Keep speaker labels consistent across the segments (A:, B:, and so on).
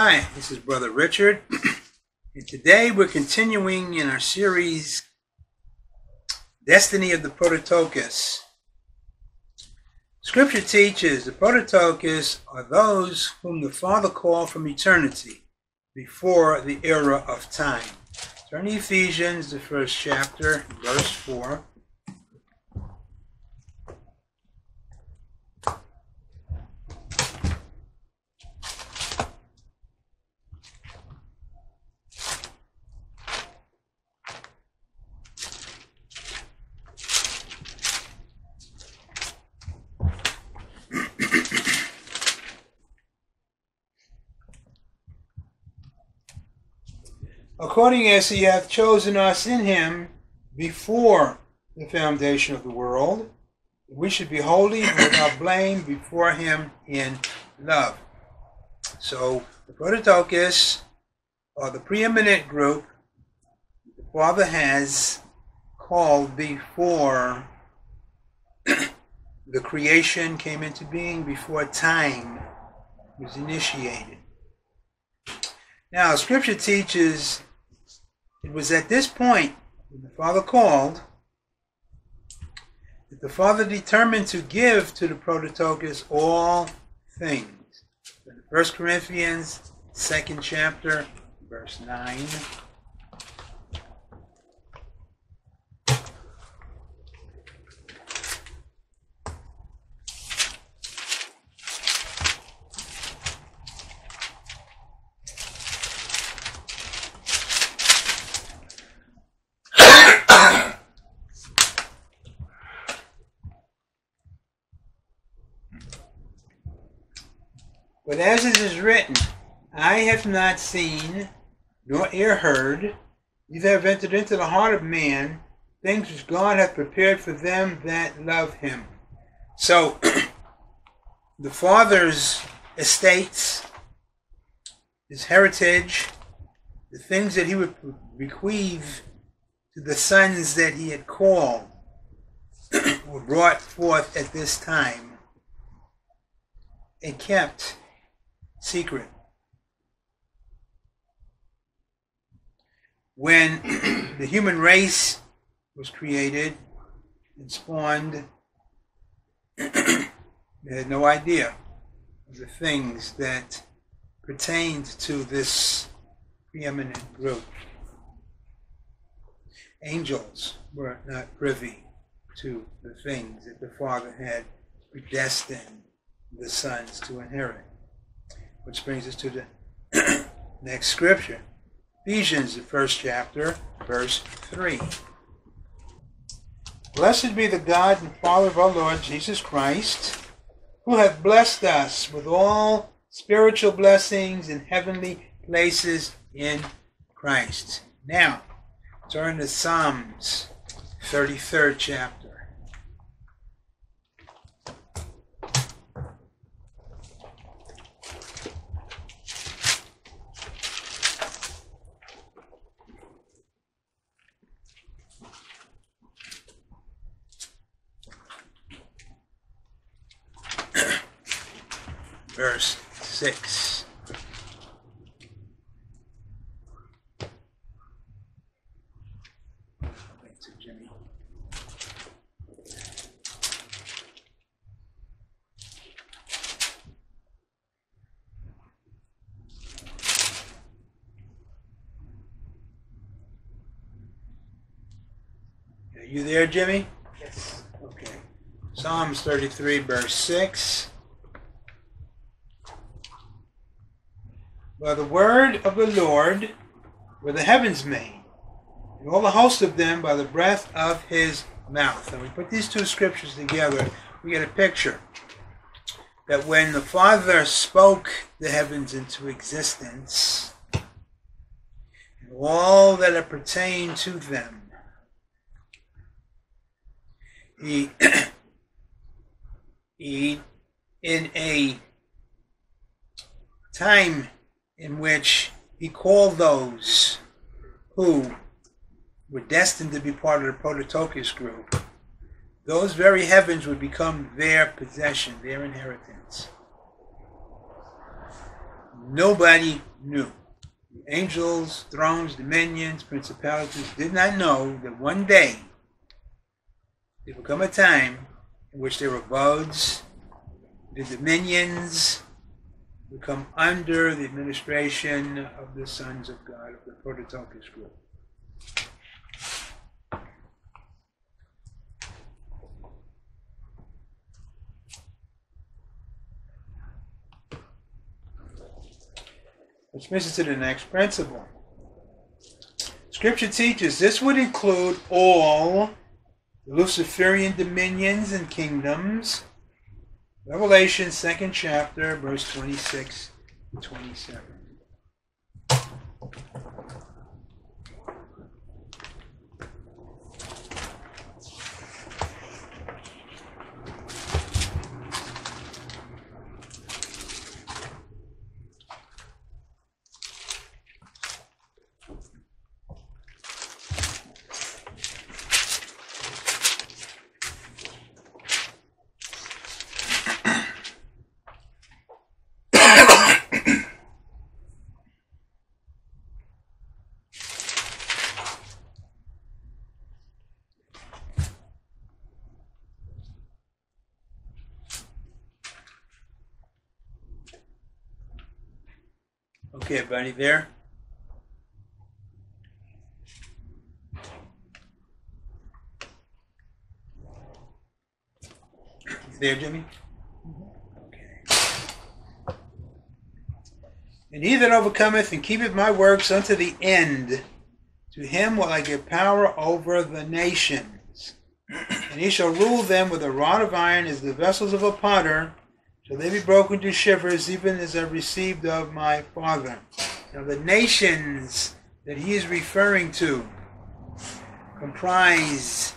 A: Hi, this is Brother Richard, and today we're continuing in our series Destiny of the Prototokos. Scripture teaches the Prototokos are those whom the Father called from eternity before the era of time. Turn to Ephesians, the first chapter, verse 4. According as he hath chosen us in him before the foundation of the world, we should be holy and without blame before him in love. So the Prototokos are the preeminent group the Father has called before the creation came into being, before time was initiated. Now, Scripture teaches it was at this point, when the Father called, that the Father determined to give to the Prototokos all things. First Corinthians, second chapter, verse 9. But as it is written, I have not seen, nor ear heard, neither have entered into the heart of man things which God hath prepared for them that love him. So, the Father's estates, his heritage, the things that he would bequeath to the sons that he had called, were brought forth at this time and kept secret. When the human race was created and spawned, they had no idea of the things that pertained to this preeminent group. Angels were not privy to the things that the Father had predestined the sons to inherit. Which brings us to the next scripture. Ephesians, the first chapter, verse 3. Blessed be the God and Father of our Lord Jesus Christ, who hath blessed us with all spiritual blessings in heavenly places in Christ. Now, turn to Psalms, 33rd chapter. 6. Are you there, Jimmy?
B: Yes.
A: Okay. Psalms 33, verse 6. By the word of the Lord were the heavens made, and all the host of them by the breath of his mouth. And we put these two scriptures together, we get a picture that when the Father spoke the heavens into existence, and all that are pertain to them, he, he in a time in which he called those who were destined to be part of the Prototokos group, those very heavens would become their possession, their inheritance. Nobody knew. The angels, thrones, dominions, principalities did not know that one day there would come a time in which their abodes, the dominions would come under the administration of the sons of God, of the Prototokos group. Which brings us to the next principle. Scripture teaches this would include all Luciferian dominions and kingdoms. Revelation, second chapter, verse 26 to 27. Okay, everybody there? There, Jimmy? Okay. And he that overcometh and keepeth my works unto the end, to him will I give power over the nations. And he shall rule them with a rod of iron as the vessels of a potter, shall they be broken to shivers, even as I received of my Father. Now, the nations that he is referring to comprise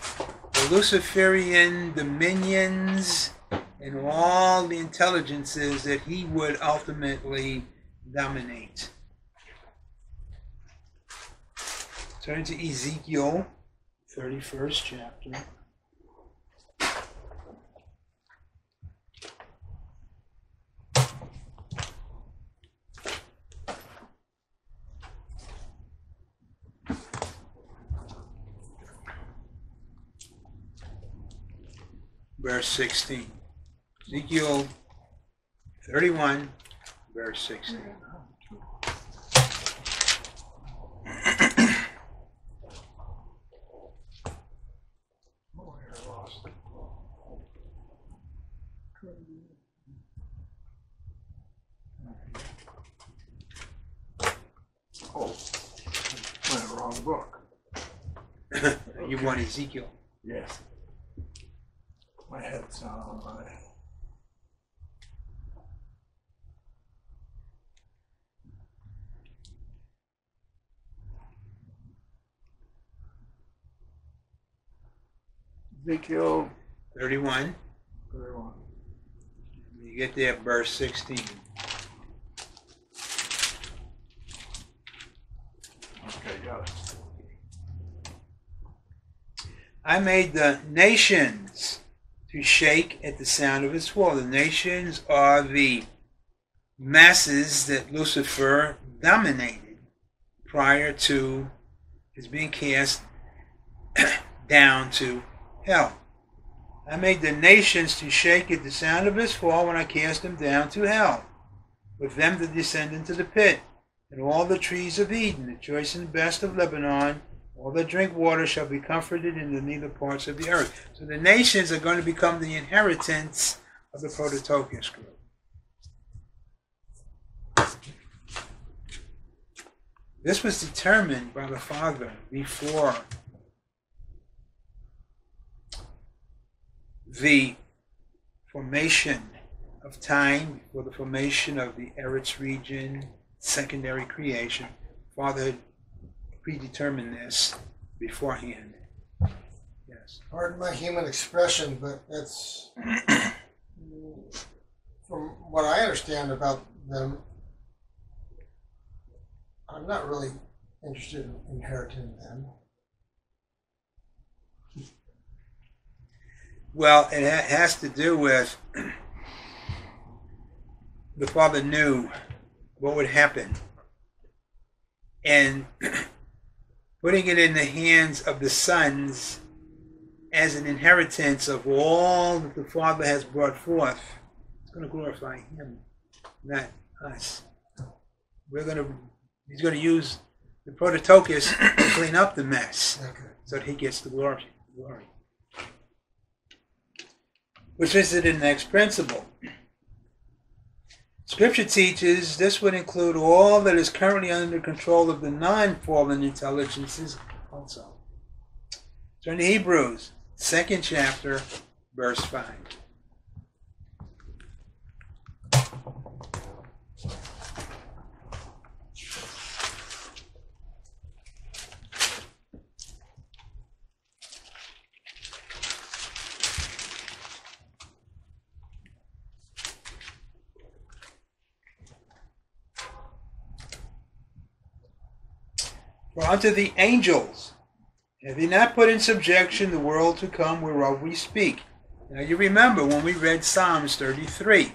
A: the Luciferian dominions and all the intelligences that he would ultimately dominate. Turn to Ezekiel, 31st chapter. Verse 16. Ezekiel 31, verse 16.
B: Oh, I went the wrong book.
A: you want Ezekiel.
B: Yes. My head's not on my. Ezekiel
A: 31.
B: 31.
A: You get there, verse 16.
B: Okay, got it.
A: I made the nations to shake at the sound of his fall. The nations are the masses that Lucifer dominated prior to his being cast down to hell. I made the nations to shake at the sound of his fall when I cast him down to hell, with them to descend into the pit, and all the trees of Eden, the choice and best of Lebanon, all that drink water shall be comforted in the neither parts of the earth. So the nations are going to become the inheritance of the Prototokos group. This was determined by the Father before the formation of time, before the formation of the Eretz region, secondary creation. Father had predetermined this beforehand. Yes.
C: pardon my human expression, but that's from what I understand about them. I'm not really interested in inheriting them.
A: Well, it ha- has to do with the Father knew what would happen and putting it in the hands of the sons as an inheritance of all that the Father has brought forth, it's going to glorify Him, not us. We're going to, He's going to use the Prototokos to clean up the mess
C: Okay.
A: so that He gets the glory. glory. Which is the next principle. Scripture teaches this would include all that is currently under control of the non fallen intelligences also. Turn to Hebrews, second chapter, verse 5. For unto the angels have he not put in subjection the world to come whereof we speak. Now you remember when we read Psalms 33,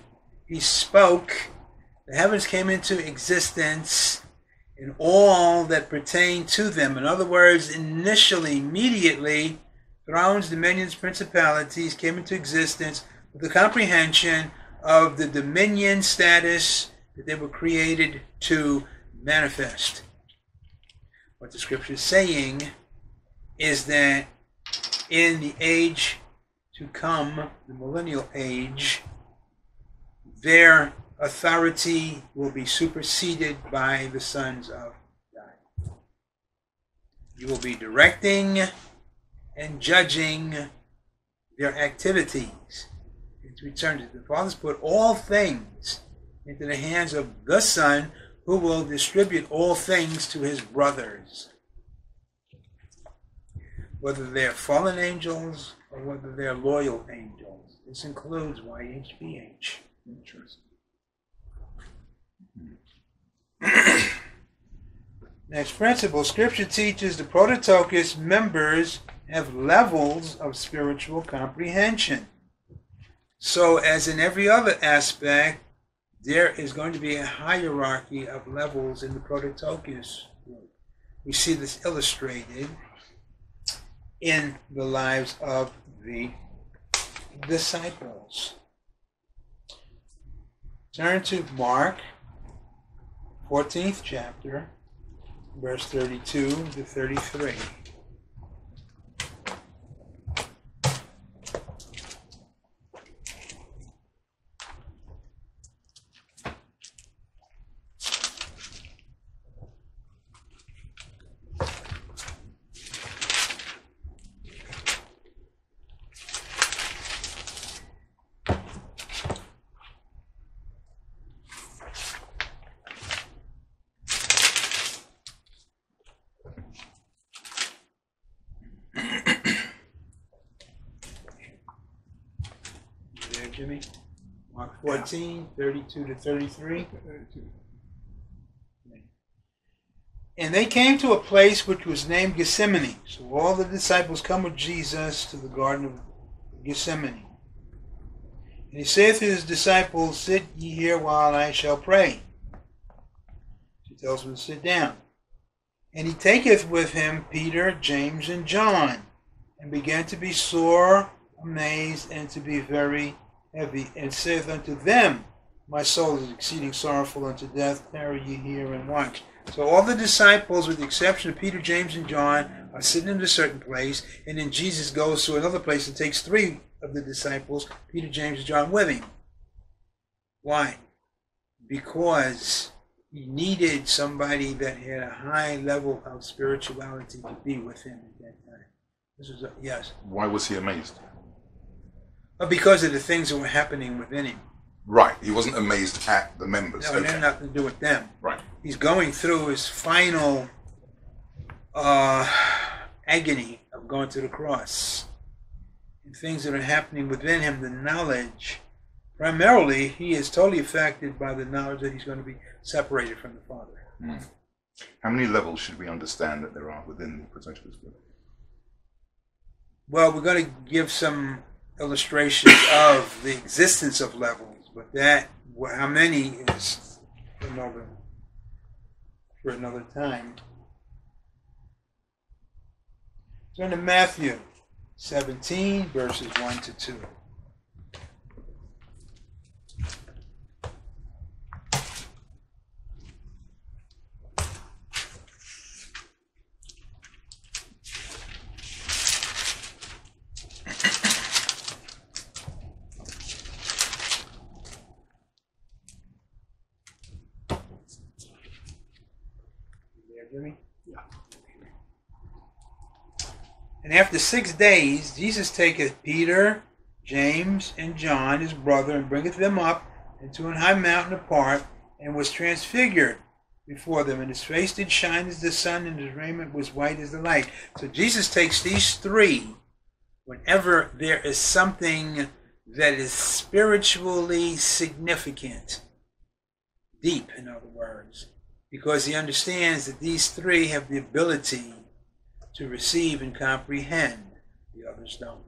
A: he spoke, the heavens came into existence, and all that pertained to them. In other words, initially, immediately, thrones, dominions, principalities came into existence with the comprehension of the dominion status that they were created to manifest. What the scripture is saying is that in the age to come, the millennial age, their authority will be superseded by the sons of God. You will be directing and judging their activities. It's returned to the Father's put all things into the hands of the Son who will distribute all things to his brothers. Whether they're fallen angels or whether they're loyal angels. This includes YHVH.
B: Interesting.
A: Next principle Scripture teaches the Prototokos members have levels of spiritual comprehension. So, as in every other aspect, there is going to be a hierarchy of levels in the Prototokos group. We see this illustrated in the lives of the disciples. Turn to Mark, 14th chapter, verse 32 to 33. 19, 32 to 33. 32. And they came to a place which was named Gethsemane. So all the disciples come with Jesus to the Garden of Gethsemane. And he saith to his disciples, Sit ye here while I shall pray. She tells him to sit down. And he taketh with him Peter, James, and John, and began to be sore amazed and to be very heavy, and saith unto them, My soul is exceeding sorrowful unto death, tarry ye here and watch. So all the disciples, with the exception of Peter, James, and John, are sitting in a certain place, and then Jesus goes to another place and takes three of the disciples, Peter, James, and John, with him. Why? Because he needed somebody that had a high level of spirituality to be with him at that time. This is a, yes,
D: Why was he amazed?
A: But because of the things that were happening within him.
D: Right, he wasn't amazed at the members.
A: No, it had nothing to do with them.
D: Right.
A: He's going through his final uh, agony of going to the cross. And things that are happening within him, the knowledge. Primarily, he is totally affected by the knowledge that he's going to be separated from the Father.
D: How many levels should we understand that there are within the group?
A: Well, we're going to give some illustrations of the existence of levels, but that, how many is another for another time. Turn to Matthew 17, verses 1 to 2. And after six days, Jesus taketh Peter, James, and John, his brother, and bringeth them up into an high mountain apart, and was transfigured before them. And his face did shine as the sun, and his raiment was white as the light. So Jesus takes these three whenever there is something that is spiritually significant, deep, in other words, because he understands that these three have the ability to receive and comprehend. The others don't.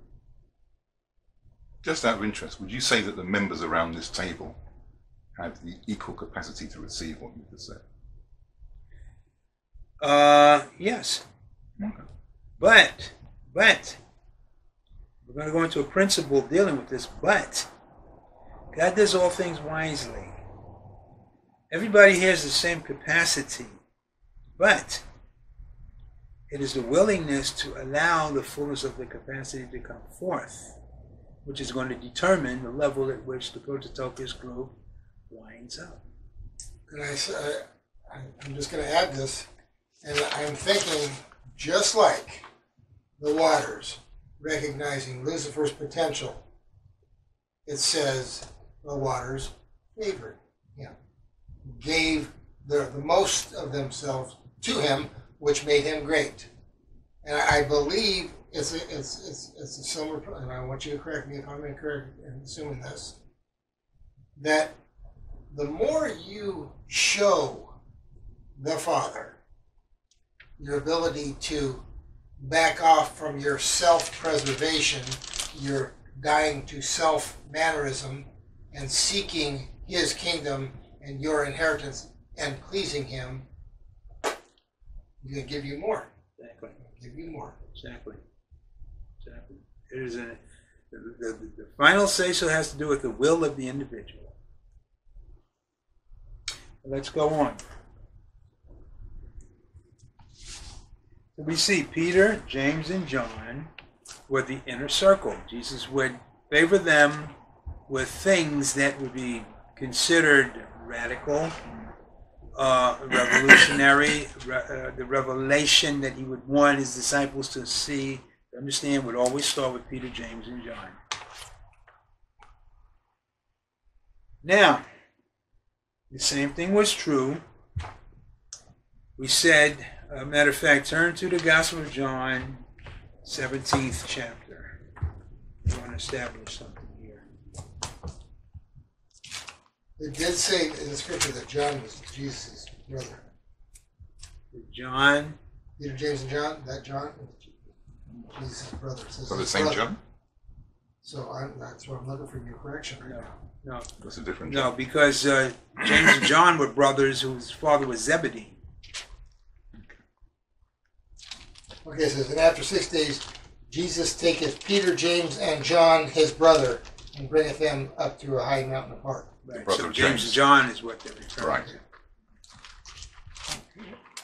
D: Just out of interest, would you say that the members around this table have the equal capacity to receive what you just said?
A: Uh, yes.
D: Okay.
A: But, but, we're going to go into a principle dealing with this, but God does all things wisely. Everybody has the same capacity, but it is the willingness to allow the fullness of the capacity to come forth, which is going to determine the level at which the Prototokos group winds up.
C: And I, I'm just going to add this, and I'm thinking just like the waters recognizing Lucifer's potential, it says the waters favored him, gave the, the most of themselves to him, which made him great. And I, I believe it's a, it's, it's, it's a similar, and I want you to correct me if I'm incorrect in assuming this, that the more you show the Father your ability to back off from your self preservation, your dying to self mannerism, and seeking His kingdom and your inheritance and pleasing Him, He's going to give you more.
A: Exactly.
C: Give you more.
A: Exactly. Exactly. It is a, the, the, the final say so has to do with the will of the individual. Let's go on. So we see Peter, James, and John were the inner circle. Jesus would favor them with things that would be considered radical, uh, revolutionary. Re- uh, the revelation that he would want his disciples to see, to understand, would always start with Peter, James, and John. Now, the same thing was true. We said, uh, matter of fact, turn to the Gospel of John, 17th chapter. We want to establish something here.
C: It did say in the scripture that John was Jesus' brother.
A: John,
C: Peter, James, and John, that John is Jesus' brother. It says
D: So the
C: his
D: same
C: brother.
D: John?
C: So I'm, that's what I'm looking for your correction right
A: no,
C: now.
A: no,
D: That's a different John.
A: no, because uh, James and John were brothers whose father was Zebedee.
C: Okay, it says, and after six days, Jesus taketh Peter, James, and John, his brother, and bringeth them up to a high mountain apart.
A: Right.
D: brother
A: So
D: of
A: James
D: James.
A: and John is what they're referring
D: Right.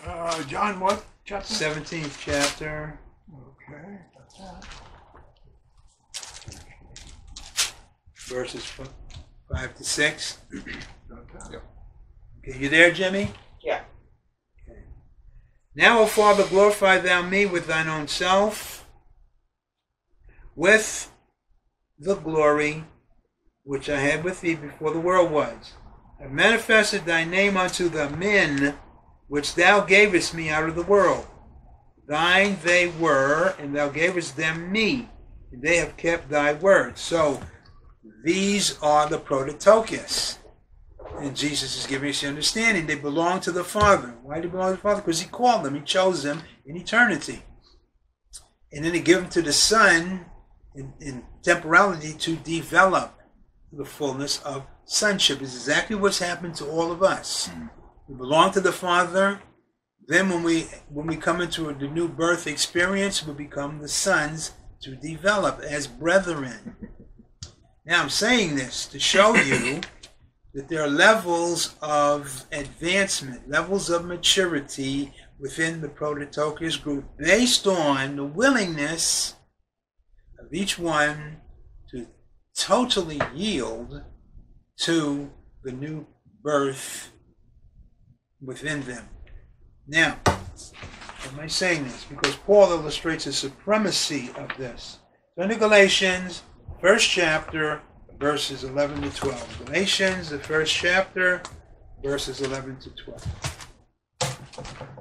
A: to.
B: Uh, John, what chapter?
A: 17th chapter,
B: Okay.
A: verses f- 5 to 6.
B: Okay.
A: Okay, you there, Jimmy?
E: Yeah.
A: Okay. Now, O Father, glorify thou me with thine own self, with the glory which I had with thee before the world was. I manifested thy name unto the men which thou gavest me out of the world. Thine they were, and thou gavest them me, and they have kept thy word. So, these are the prototokos. And Jesus is giving us the understanding they belong to the Father. Why do they belong to the Father? Because He called them, He chose them in eternity. And then He gave them to the Son in, in temporality to develop the fullness of sonship. Is exactly what's happened to all of us. Mm. We belong to the Father, Then when we when we come into the new birth experience, we become the sons to develop as brethren. Now I'm saying this to show you that there are levels of advancement, levels of maturity within the Prototokos group based on the willingness of each one totally yield to the new birth within them. Now, why am I saying this? Because Paul illustrates the supremacy of this. So in Galatians, first chapter, verses 11 to 12. Galatians, the first chapter, verses 11 to 12.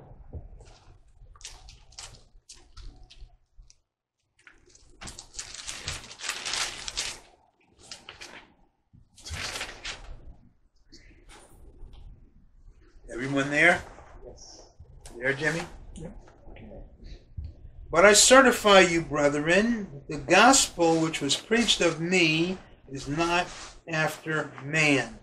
A: Everyone there? Yes. There, Jimmy? Okay. But I certify you, brethren, the gospel which was preached of me is not after man.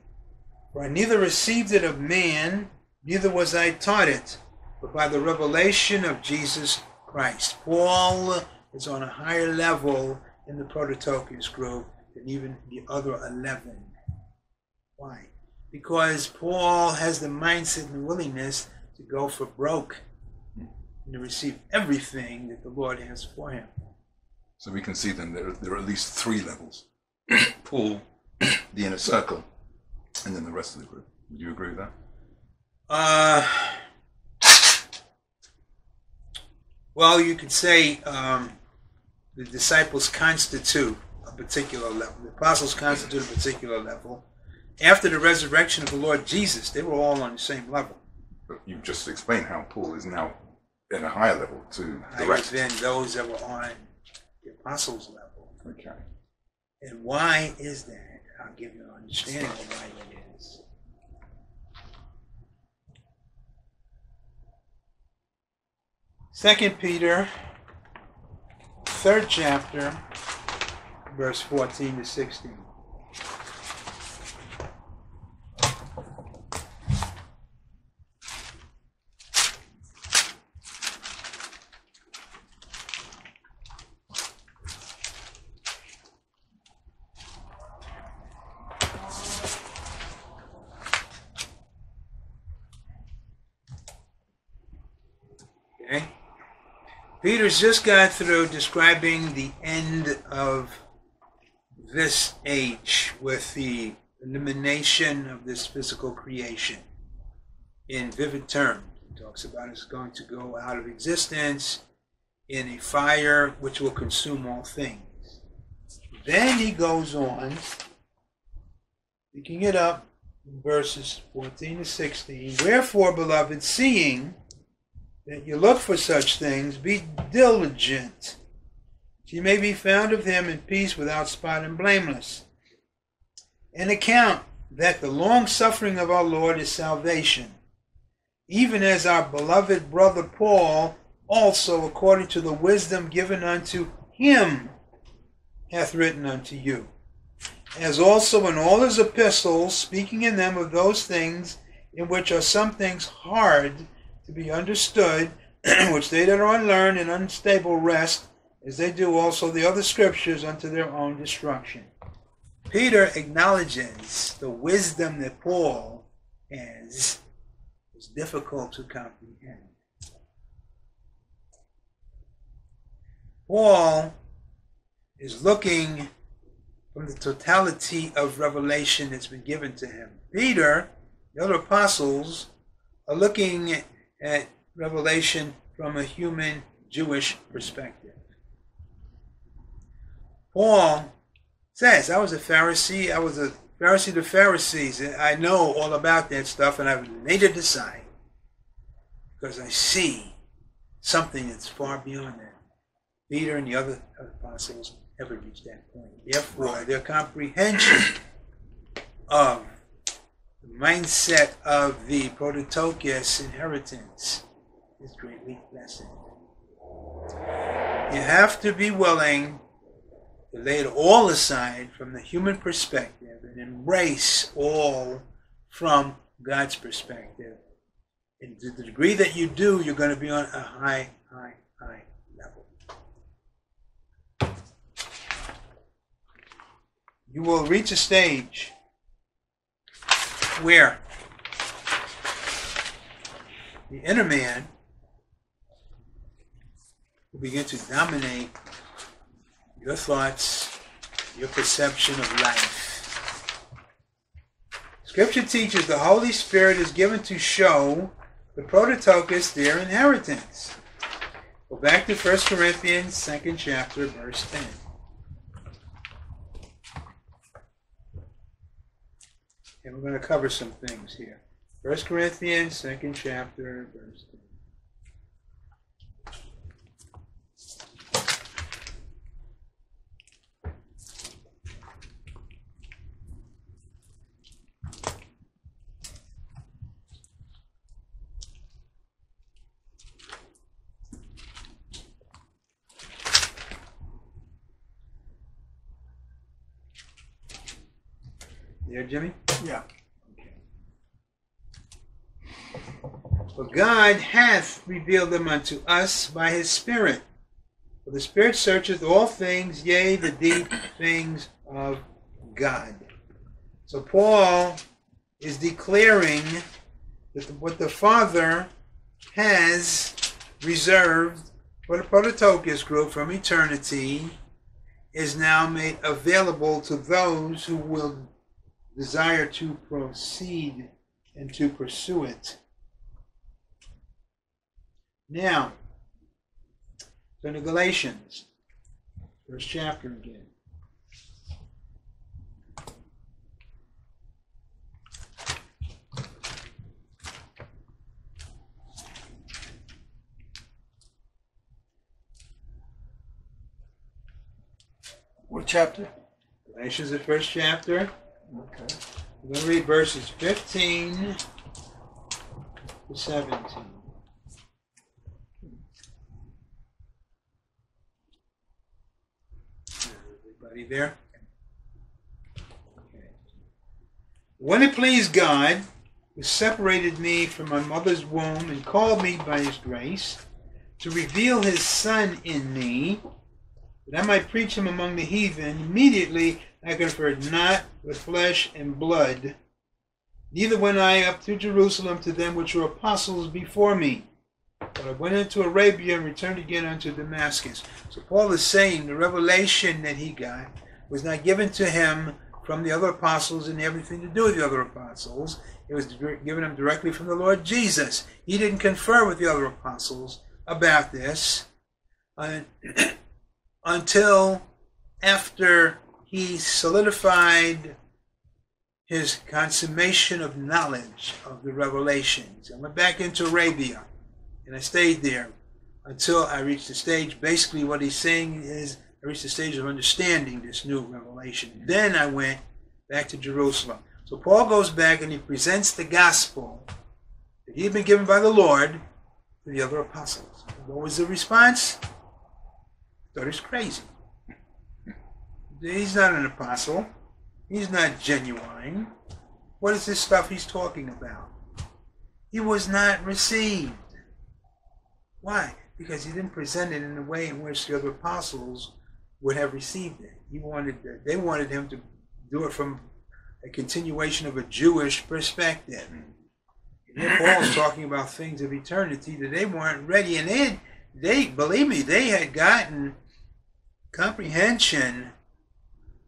A: For I neither received it of man, neither was I taught it, but by the revelation of Jesus Christ. Paul is on a higher level in the Prototokos group than even the other 11. Why? Because Paul has the mindset and willingness to go for broke and to receive everything that the Lord has for him.
D: So we can see then there, there are at least three levels Paul, the inner circle, and then the rest of the group. Would you agree with that?
A: Uh, well, you could say um, the disciples constitute a particular level. The apostles constitute a particular level. After the resurrection of the Lord Jesus, they were all on the same level.
D: You've just explained how Paul is now at a higher level to the rest.
A: than those that were on the apostles' level.
D: Okay.
A: And why is that? I'll give you an understanding of why it is. Second Peter, third chapter, verse 14 to 16. Okay? Peter's just got through describing the end of this age with the elimination of this physical creation in vivid terms. He talks about it's going to go out of existence in a fire which will consume all things. Then he goes on, picking it up verses 14 to 16. Wherefore, beloved, seeing that you look for such things, be diligent. You may be found of him in peace without spot and blameless. And account that the long suffering of our Lord is salvation, even as our beloved brother Paul also, according to the wisdom given unto him, hath written unto you. As also in all his epistles, speaking in them of those things in which are some things hard to be understood, which they that are unlearned and unstable rest, as they do also the other scriptures unto their own destruction. Peter acknowledges the wisdom that Paul has is difficult to comprehend. Paul is looking from the totality of revelation that's been given to him. Peter, the other apostles, are looking at revelation from a human Jewish perspective. Paul says, I was a Pharisee, I was a Pharisee the Pharisees, I know all about that stuff, and I've laid it aside because I see something that's far beyond that. Peter and the other apostles never reached that point. Therefore, their comprehension of the mindset of the Prototokos inheritance is greatly lessened. You have to be willing to lay it all aside from the human perspective and embrace all from God's perspective. And to the degree that you do, you're going to be on a high, high, high level. You will reach a stage where the inner man will begin to dominate your thoughts, your perception of life. Scripture teaches the Holy Spirit is given to show the prototokos their inheritance. Go back to 1 Corinthians, second chapter, verse 10. And we're going to cover some things here. First Corinthians, second chapter, verse 10. There, Jimmy?
B: Yeah.
A: For God hath revealed them unto us by his Spirit. For the Spirit searcheth all things, yea, the deep things of God. So Paul is declaring that what the Father has reserved for the Prototokos group from eternity is now made available to those who will desire to proceed and to pursue it. Now, turn to Galatians, first chapter again.
B: What chapter?
A: Galatians, the first chapter.
B: Okay.
A: We're going to read verses 15 to 17. Everybody there? Okay. When it pleased God, who separated me from my mother's womb and called me by his grace, to reveal his Son in me, that I might preach him among the heathen, immediately I conferred not with flesh and blood, neither went I up to Jerusalem to them which were apostles before me. But I went into Arabia and returned again unto Damascus. So Paul is saying the revelation that he got was not given to him from the other apostles and everything to do with the other apostles. It was given him directly from the Lord Jesus. He didn't confer with the other apostles about this uh, until after he solidified his consummation of knowledge of the revelations. I went back into Arabia and I stayed there until I reached the stage. Basically, what he's saying is I reached the stage of understanding this new revelation. Then I went back to Jerusalem. So Paul goes back and he presents the gospel that he had been given by the Lord to the other apostles. What was the response? Thought he's crazy. He's not an apostle. He's not genuine. What is this stuff he's talking about? He was not received. Why? Because he didn't present it in the way in which the other apostles would have received it. He wanted they wanted him to do it from a continuation of a Jewish perspective. And here Paul's talking about things of eternity that they weren't ready, and they, they believe me, they had gotten comprehension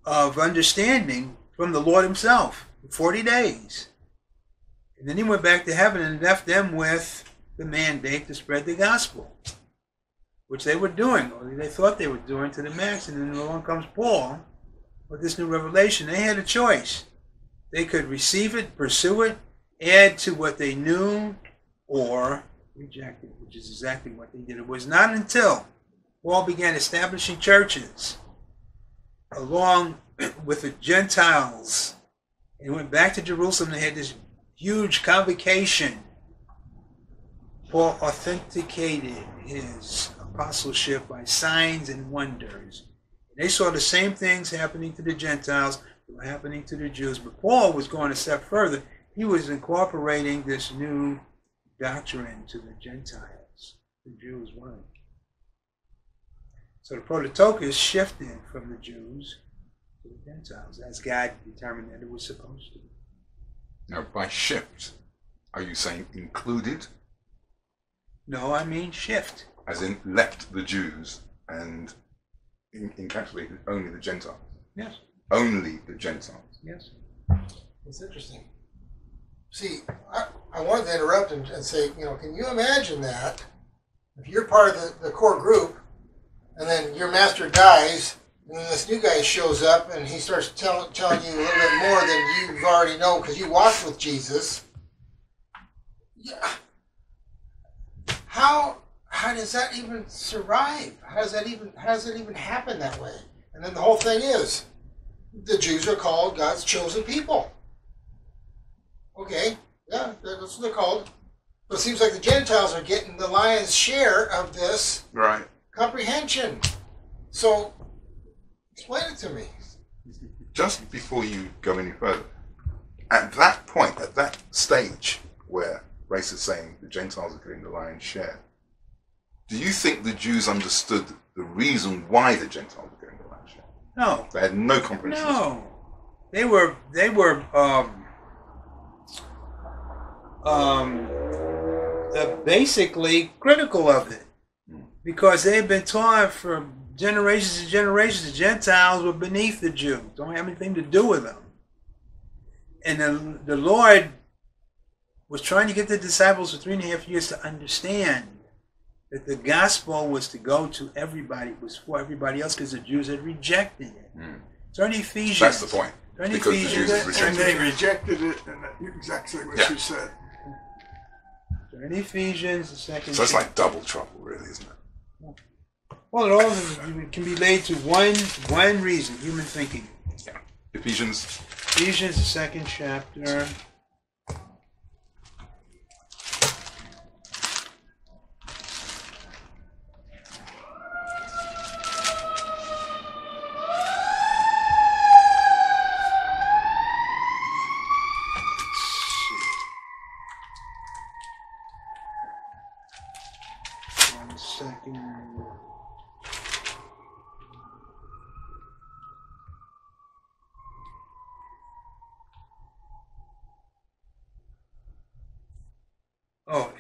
A: of understanding from the Lord Himself 40 days. And then He went back to heaven and left them with the mandate to spread the gospel, which they were doing, or they thought they were doing to the max. And then along comes Paul with this new revelation. They had a choice. They could receive it, pursue it, add to what they knew, or reject it, which is exactly what they did. It was not until Paul began establishing churches along with the Gentiles and went back to Jerusalem. They had this huge convocation. Paul authenticated his apostleship by signs and wonders. They saw the same things happening to the Gentiles that were happening to the Jews. But Paul was going a step further. He was incorporating this new doctrine to the Gentiles. The Jews weren't. So the Prototokos shifted from the Jews to the Gentiles as God determined that it was supposed to.
D: Now, by shift, are you saying included,
A: No, I mean shift.
D: as in left the Jews and en- encapsulated only the Gentiles?
A: Yes,
D: Only the Gentiles.
A: yes.
C: It's interesting. See, I, I wanted to interrupt and, and say, you know, can you imagine that? If you're part of the, the core group, and then your master dies, and then this new guy shows up and he starts tell, telling you a little bit more than you already know because you walked with Jesus. Yeah. How how does that even survive? How does that even how does that even happen that way? And then the whole thing is, the Jews are called God's chosen people. Okay, yeah, that's what they're called. But it seems like the Gentiles are getting the lion's share of this
D: Right.
C: Comprehension. So, explain it to me.
D: Just before you go any further, at that point, at that stage where Race is saying the Gentiles are getting the lion's share, do you think the Jews understood the reason why the Gentiles were getting the lion's share?
A: No,
D: They had no comprehension.
A: no. They were they were um, um, uh, basically critical of it because they had been taught for generations and generations the Gentiles were beneath the Jews, don't have anything to do with them. And the, the Lord was trying to get the disciples for three and a half years to understand that the gospel was to go to everybody, it was for everybody else because the Jews had rejected it.
D: Mm.
A: Turn to Ephesians.
D: That's the point.
A: Turn to
D: Because the Jews
B: And
D: rejected
B: they
D: it.
B: rejected it, and that- exactly what
D: Yeah.
B: you said.
A: Turn to Ephesians, the second.
D: So it's like double trouble, really, isn't it?
A: Well, it all can be laid to one one reason: human thinking.
D: Yeah. Ephesians
A: Ephesians, the second chapter.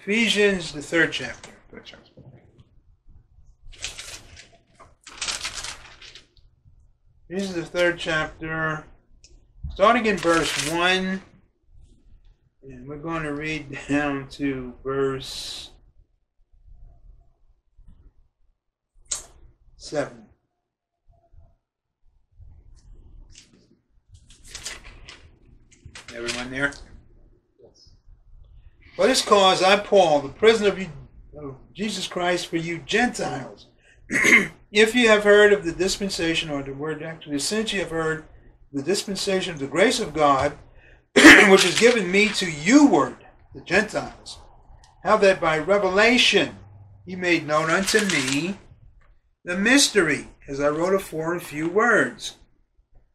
A: Ephesians, the third chapter.
D: third chapter.
A: The third chapter, starting in verse 1, and we're going to read down to verse 7. Everyone there? For this cause, I, Paul, the prisoner of, you, of Jesus Christ for you Gentiles, if you have heard of the dispensation, or the word actually, since you have heard the dispensation of the grace of God, which is given me to you, word, the Gentiles, how that by revelation he made known unto me the mystery, as I wrote afore in few words.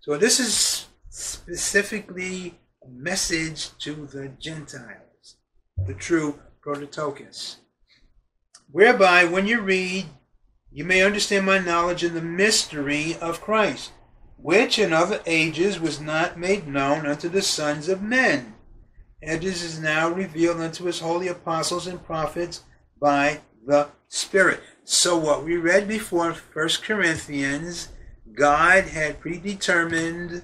A: So this is specifically a message to the Gentiles, the true Prototokos. Whereby, when you read, you may understand my knowledge in the mystery of Christ, which in other ages was not made known unto the sons of men, and is now revealed unto his holy apostles and prophets by the Spirit. So what we read before 1 Corinthians, God had predetermined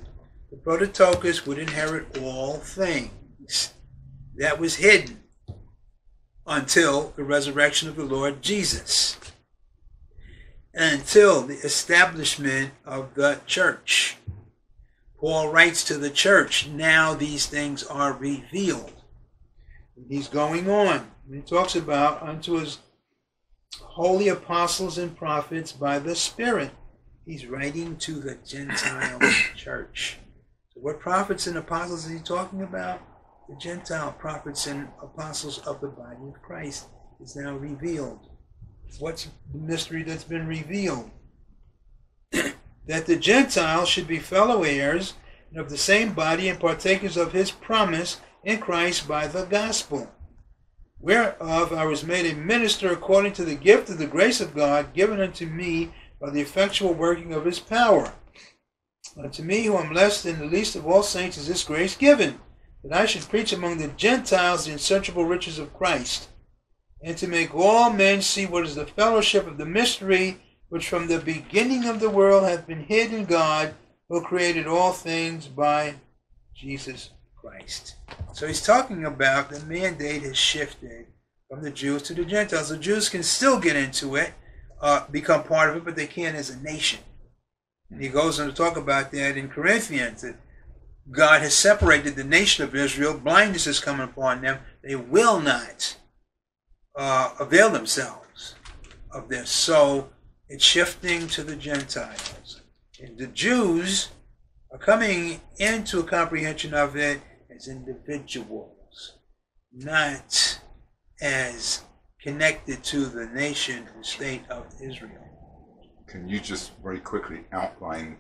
A: the Prototokos would inherit all things. That was hidden until the resurrection of the Lord Jesus. Until the establishment of the church. Paul writes to the church, now these things are revealed. He's going on. He talks about unto his holy apostles and prophets by the Spirit. He's writing to the Gentile church. So what prophets and apostles is he talking about? The Gentile prophets and apostles of the body of Christ is now revealed. What's the mystery that's been revealed? that the Gentiles should be fellow heirs of the same body and partakers of his promise in Christ by the gospel whereof I was made a minister according to the gift of the grace of God given unto me by the effectual working of his power. Unto me, who am less than the least of all saints, is this grace given, that I should preach among the Gentiles the unsearchable riches of Christ, and to make all men see what is the fellowship of the mystery which from the beginning of the world hath been hid in God, who created all things by Jesus Christ. So he's talking about the mandate has shifted from the Jews to the Gentiles. The Jews can still get into it, uh, become part of it, but they can't as a nation. And he goes on to talk about that in Corinthians, that God has separated the nation of Israel. Blindness is coming upon them. They will not uh, avail themselves of this. So it's shifting to the Gentiles. And the Jews are coming into a comprehension of it as individuals, not as connected to the nation and state of Israel.
D: Can you just very quickly outline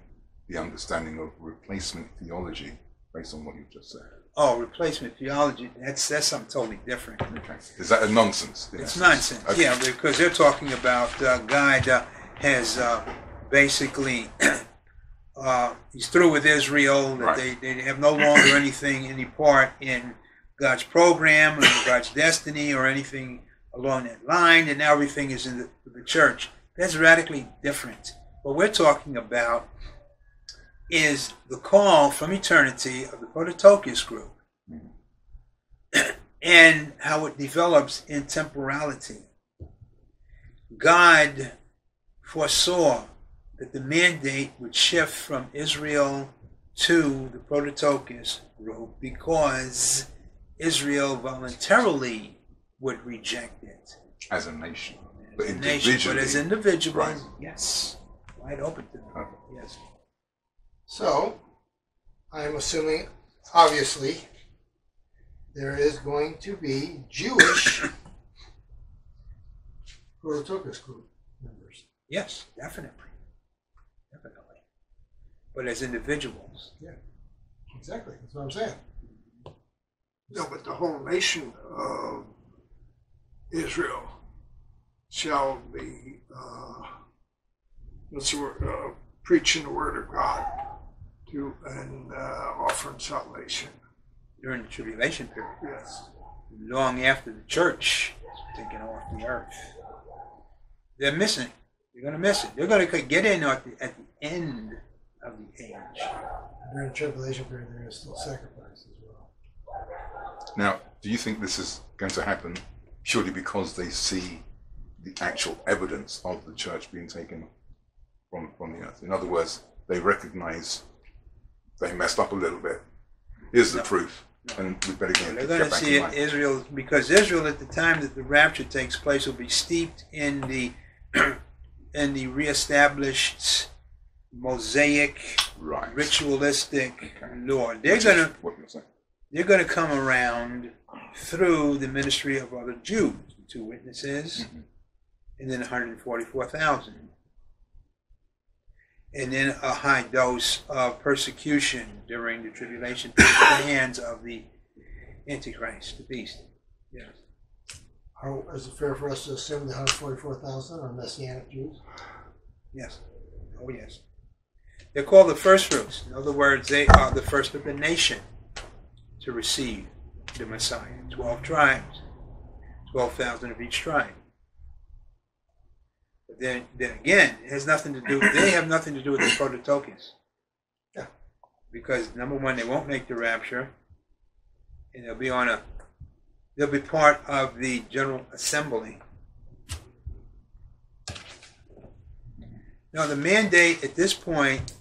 D: the understanding of replacement theology based on what you've just said?
A: Oh, replacement theology, that's that's something totally different.
D: Okay. Is that a nonsense?
A: It's
D: essence?
A: nonsense.
D: Okay.
A: Yeah, because they're talking about uh, God uh, has uh, basically uh, he's through with Israel. That
D: Right.
A: they, they have no longer anything any part in God's program or God's destiny or anything along that line, and now everything is in the, the church. That's radically different. What we're talking about is the call from eternity of the Prototokos group mm-hmm. and how it develops in temporality. God foresaw that the mandate would shift from Israel to the Prototokos group because Israel voluntarily would reject it.
D: As a nation. But
A: As a nation, but as individuals,
D: Right.
A: yes, wide open to them.
D: Okay.
A: Yes.
C: So, I'm assuming, obviously, there is going to be Jewish Prototokos group members.
A: Yes, definitely. Definitely. But as individuals.
C: Yeah, exactly, that's what I'm saying.
B: No, but the whole nation of Israel shall be, uh, what's the word, uh, preaching the word of God to and uh, offering salvation.
A: during the tribulation period,
B: Yes.
A: long after the church is taken off the earth. They're missing. They're going to miss it. They're going to get in at the, at the end of the age.
C: During the tribulation period, there is still sacrifice as well.
D: Now, do you think this is going to happen surely because they see the actual evidence of the church being taken from, from the earth? In other words, they recognize they messed up a little bit. Here's the
A: No.
D: proof, and we better get,
A: They're going to see it. Israel, because Israel at the time that the rapture takes place will be steeped in the in the reestablished Mosaic
D: Right.
A: ritualistic law. They're going to
D: What you're saying.
A: they're going to come around through the ministry of other Jews, two witnesses,
D: Mhm.
A: and then 144,000. And then a high dose of persecution during the tribulation period at the hands of the Antichrist, the beast. Yes.
C: Are, is it fair for us to assume the 144,000 are Messianic Jews?
A: Yes. Oh, yes. They're called the first fruits. In other words, they are the first of the nation to receive the Messiah. Twelve tribes, 12,000 of each tribe. Then, then again, it has nothing to do, they have nothing to do with the Prototokos.
C: Yeah.
A: Because number one, they won't make the rapture, and they'll be on a, they'll be part of the General Assembly. Now, the mandate at this point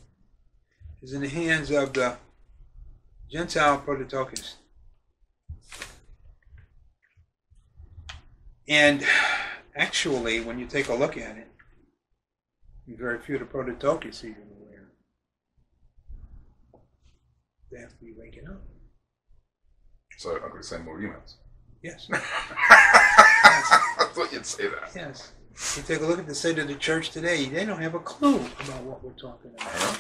A: is in the hands of the Gentile Prototokos. And actually, when you take a look at it, very few of the Prototokos are even aware. They have to be waking up.
D: So I'm going to send more emails.
A: Yes.
D: I thought you'd say that.
A: Yes. You take a look at the state of the church today, they don't have a clue about what we're talking about. Uh-huh.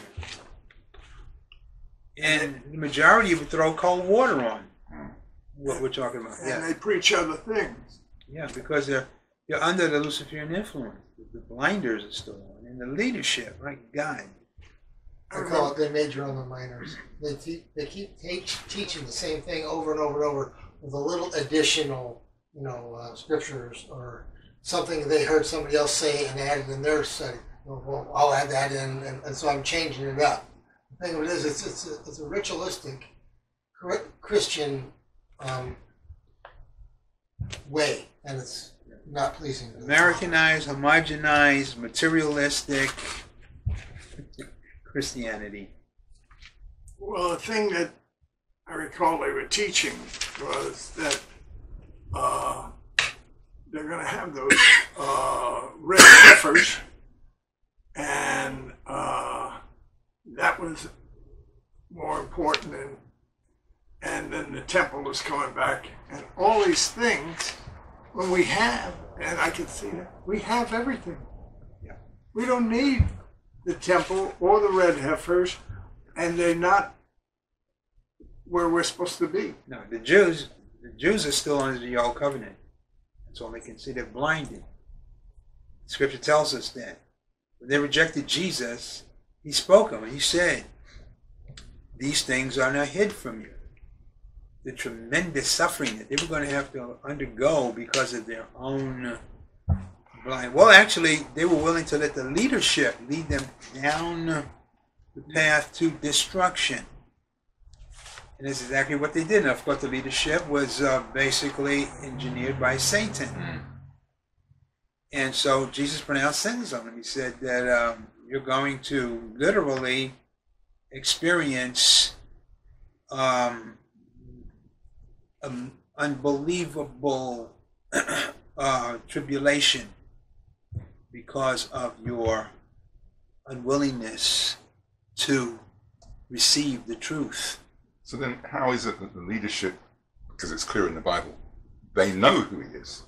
A: And the majority would throw cold water on. Mm. what we're talking about.
B: and
A: Yeah,
B: they preach other things.
A: yeah, because they're you're under the Luciferian influence. The blinders are still on, and the leadership, my God.
B: I
C: call it they major on the minors. They, te- they keep teach, teaching the same thing over and over and over with a little additional, you know, uh, scriptures or something they heard somebody else say and added in their study. Well, I'll add that in, and, and so I'm changing it up. The thing of it is, it's it's a, it's a ritualistic Christian um, way, and it's not pleasing. to the
A: Americanized, homogenized, materialistic Christianity.
B: Well, the thing that I recall they were teaching was that uh, they're going to have those uh, red heifers, and uh, that was more important than. And then the temple was coming back, and all these things. When we have, and I can see that we have everything.
A: Yeah.
B: We don't need the temple or the red heifers, and they're not where we're supposed to be.
A: No, the Jews, the Jews are still under the old covenant. That's all they can see. They're blinded. Scripture tells us that. When they rejected Jesus, he spoke to them. He said, These things are not hid from you. The tremendous suffering that they were going to have to undergo because of their own blind. Well, actually, they were willing to let the leadership lead them down the path to destruction. And that's exactly what they did. And of course, the leadership was uh, basically engineered by Satan. And so Jesus pronounced sentence on them. He said that um, you're going to literally experience um, an unbelievable uh, tribulation because of your unwillingness to receive the truth.
D: So then, how is it that the leadership, because it's clear in the Bible, they know who he is?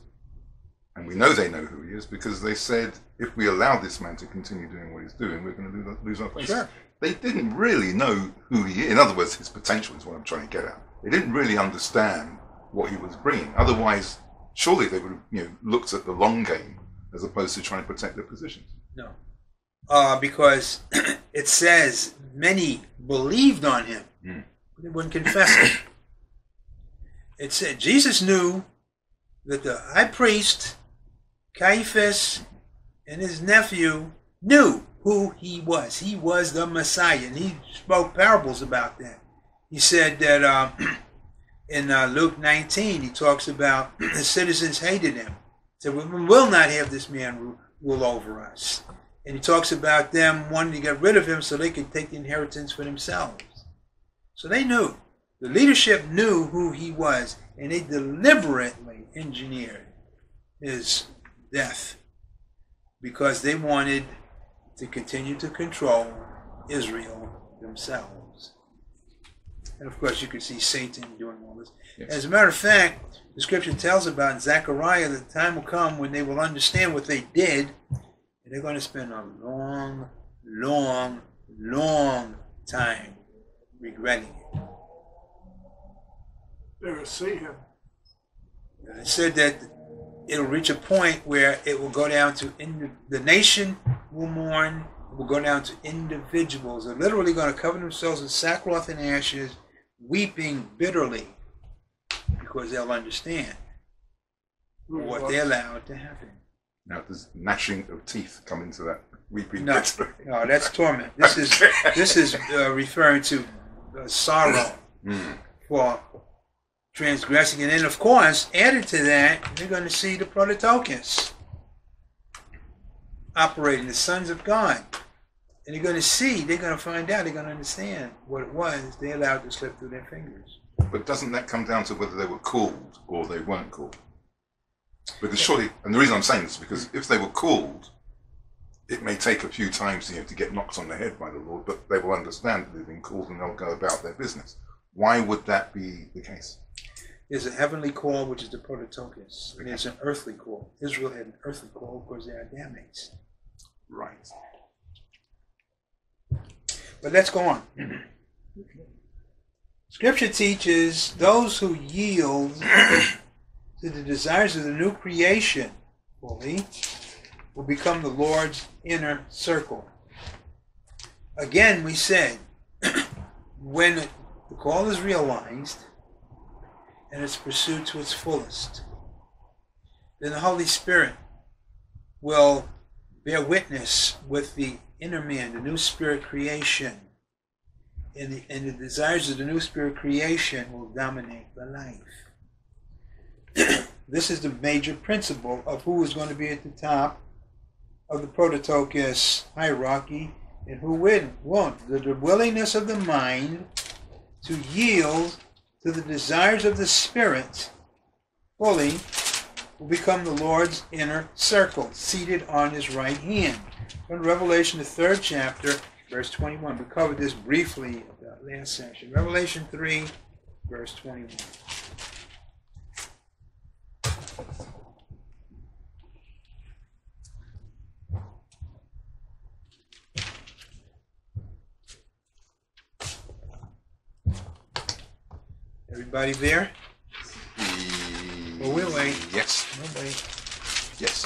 D: And we know they know who he is because they said, if we allow this man to continue doing what he's doing, we're going to lose, lose our place.
A: Sure.
D: They didn't really know who he is. In other words, his potential is what I'm trying to get at. They didn't really understand what he was bringing. Otherwise, surely they would have you know, looked at the long game as opposed to trying to protect their positions.
A: No. Uh, because it says many believed on him,
D: Mm.
A: but they wouldn't confess it. It said Jesus knew that the high priest, Caiaphas, and his nephew knew who he was. He was the Messiah, and he spoke parables about that. He said that um, in uh, Luke 19, he talks about the citizens hated him. Said, We will not have this man rule over us. And he talks about them wanting to get rid of him so they could take the inheritance for themselves. So they knew. The leadership knew who he was, and they deliberately engineered his death because they wanted to continue to control Israel themselves. And of course, you can see Satan doing all this.
D: Yes.
A: As a matter of fact, the scripture tells about Zechariah that the time will come when they will understand what they did, and they're going to spend a long, long, long time regretting it.
B: They will see him.
A: And It said that it'll reach a point where it will go down to indi- the nation will mourn. It will go down to individuals. They're literally going to cover themselves in sackcloth and ashes, weeping bitterly because they'll understand what they allowed to happen.
D: Now, does gnashing of teeth come into that weeping?
A: No,
D: bit?
A: no, that's torment. This is this is uh, referring to uh, sorrow
D: Mm.
A: for transgressing, and then of course, added to that, you're going to see the prototokos operating, the sons of God, and they're going to see, they're going to find out, they're going to understand what it was they allowed to slip through their fingers.
D: But doesn't that come down to whether they were called or they weren't called? Because surely, and the reason I'm saying this is because if they were called, it may take a few times you know, to get knocked on the head by the Lord, but they will understand that they've been called and they'll go about their business. Why would that be the case?
A: There's a heavenly call, which is the prototokos, and there's an earthly call. Israel had an earthly call because they are Adamites.
D: Right.
A: But let's go on. Scripture teaches those who yield to the desires of the new creation fully will become the Lord's inner circle. Again, we said, when the call is realized and it's pursued to its fullest, then the Holy Spirit will bear witness with the inner man, the new spirit creation. And the, and the desires of the new spirit creation will dominate the life. this is the major principle of who is going to be at the top of the prototokos hierarchy and who won't. The, the willingness of the mind to yield to the desires of the spirit fully will become the Lord's inner circle, seated on his right hand. In Revelation, the third chapter, verse 21. We covered this briefly last session. Revelation 3, verse 21. Everybody there? Oh, we'll wait.
D: Yes.
A: We'll wait.
D: Yes.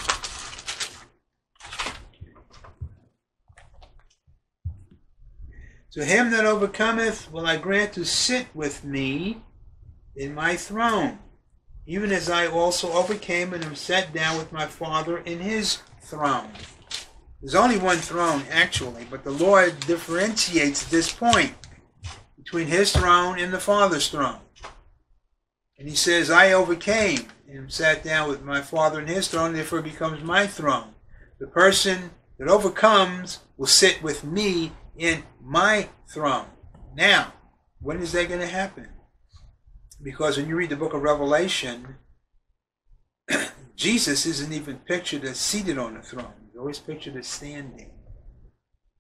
A: To him that overcometh will I grant to sit with me in my throne, even as I also overcame and am set down with my Father in his throne. There's only one throne, actually, but the Lord differentiates this point between his throne and the Father's throne. And he says, I overcame and sat down with my Father in his throne, therefore it becomes my throne. The person that overcomes will sit with me in my throne. Now, when is that going to happen? Because when you read the book of Revelation, Jesus isn't even pictured as seated on the throne. He's always pictured as standing.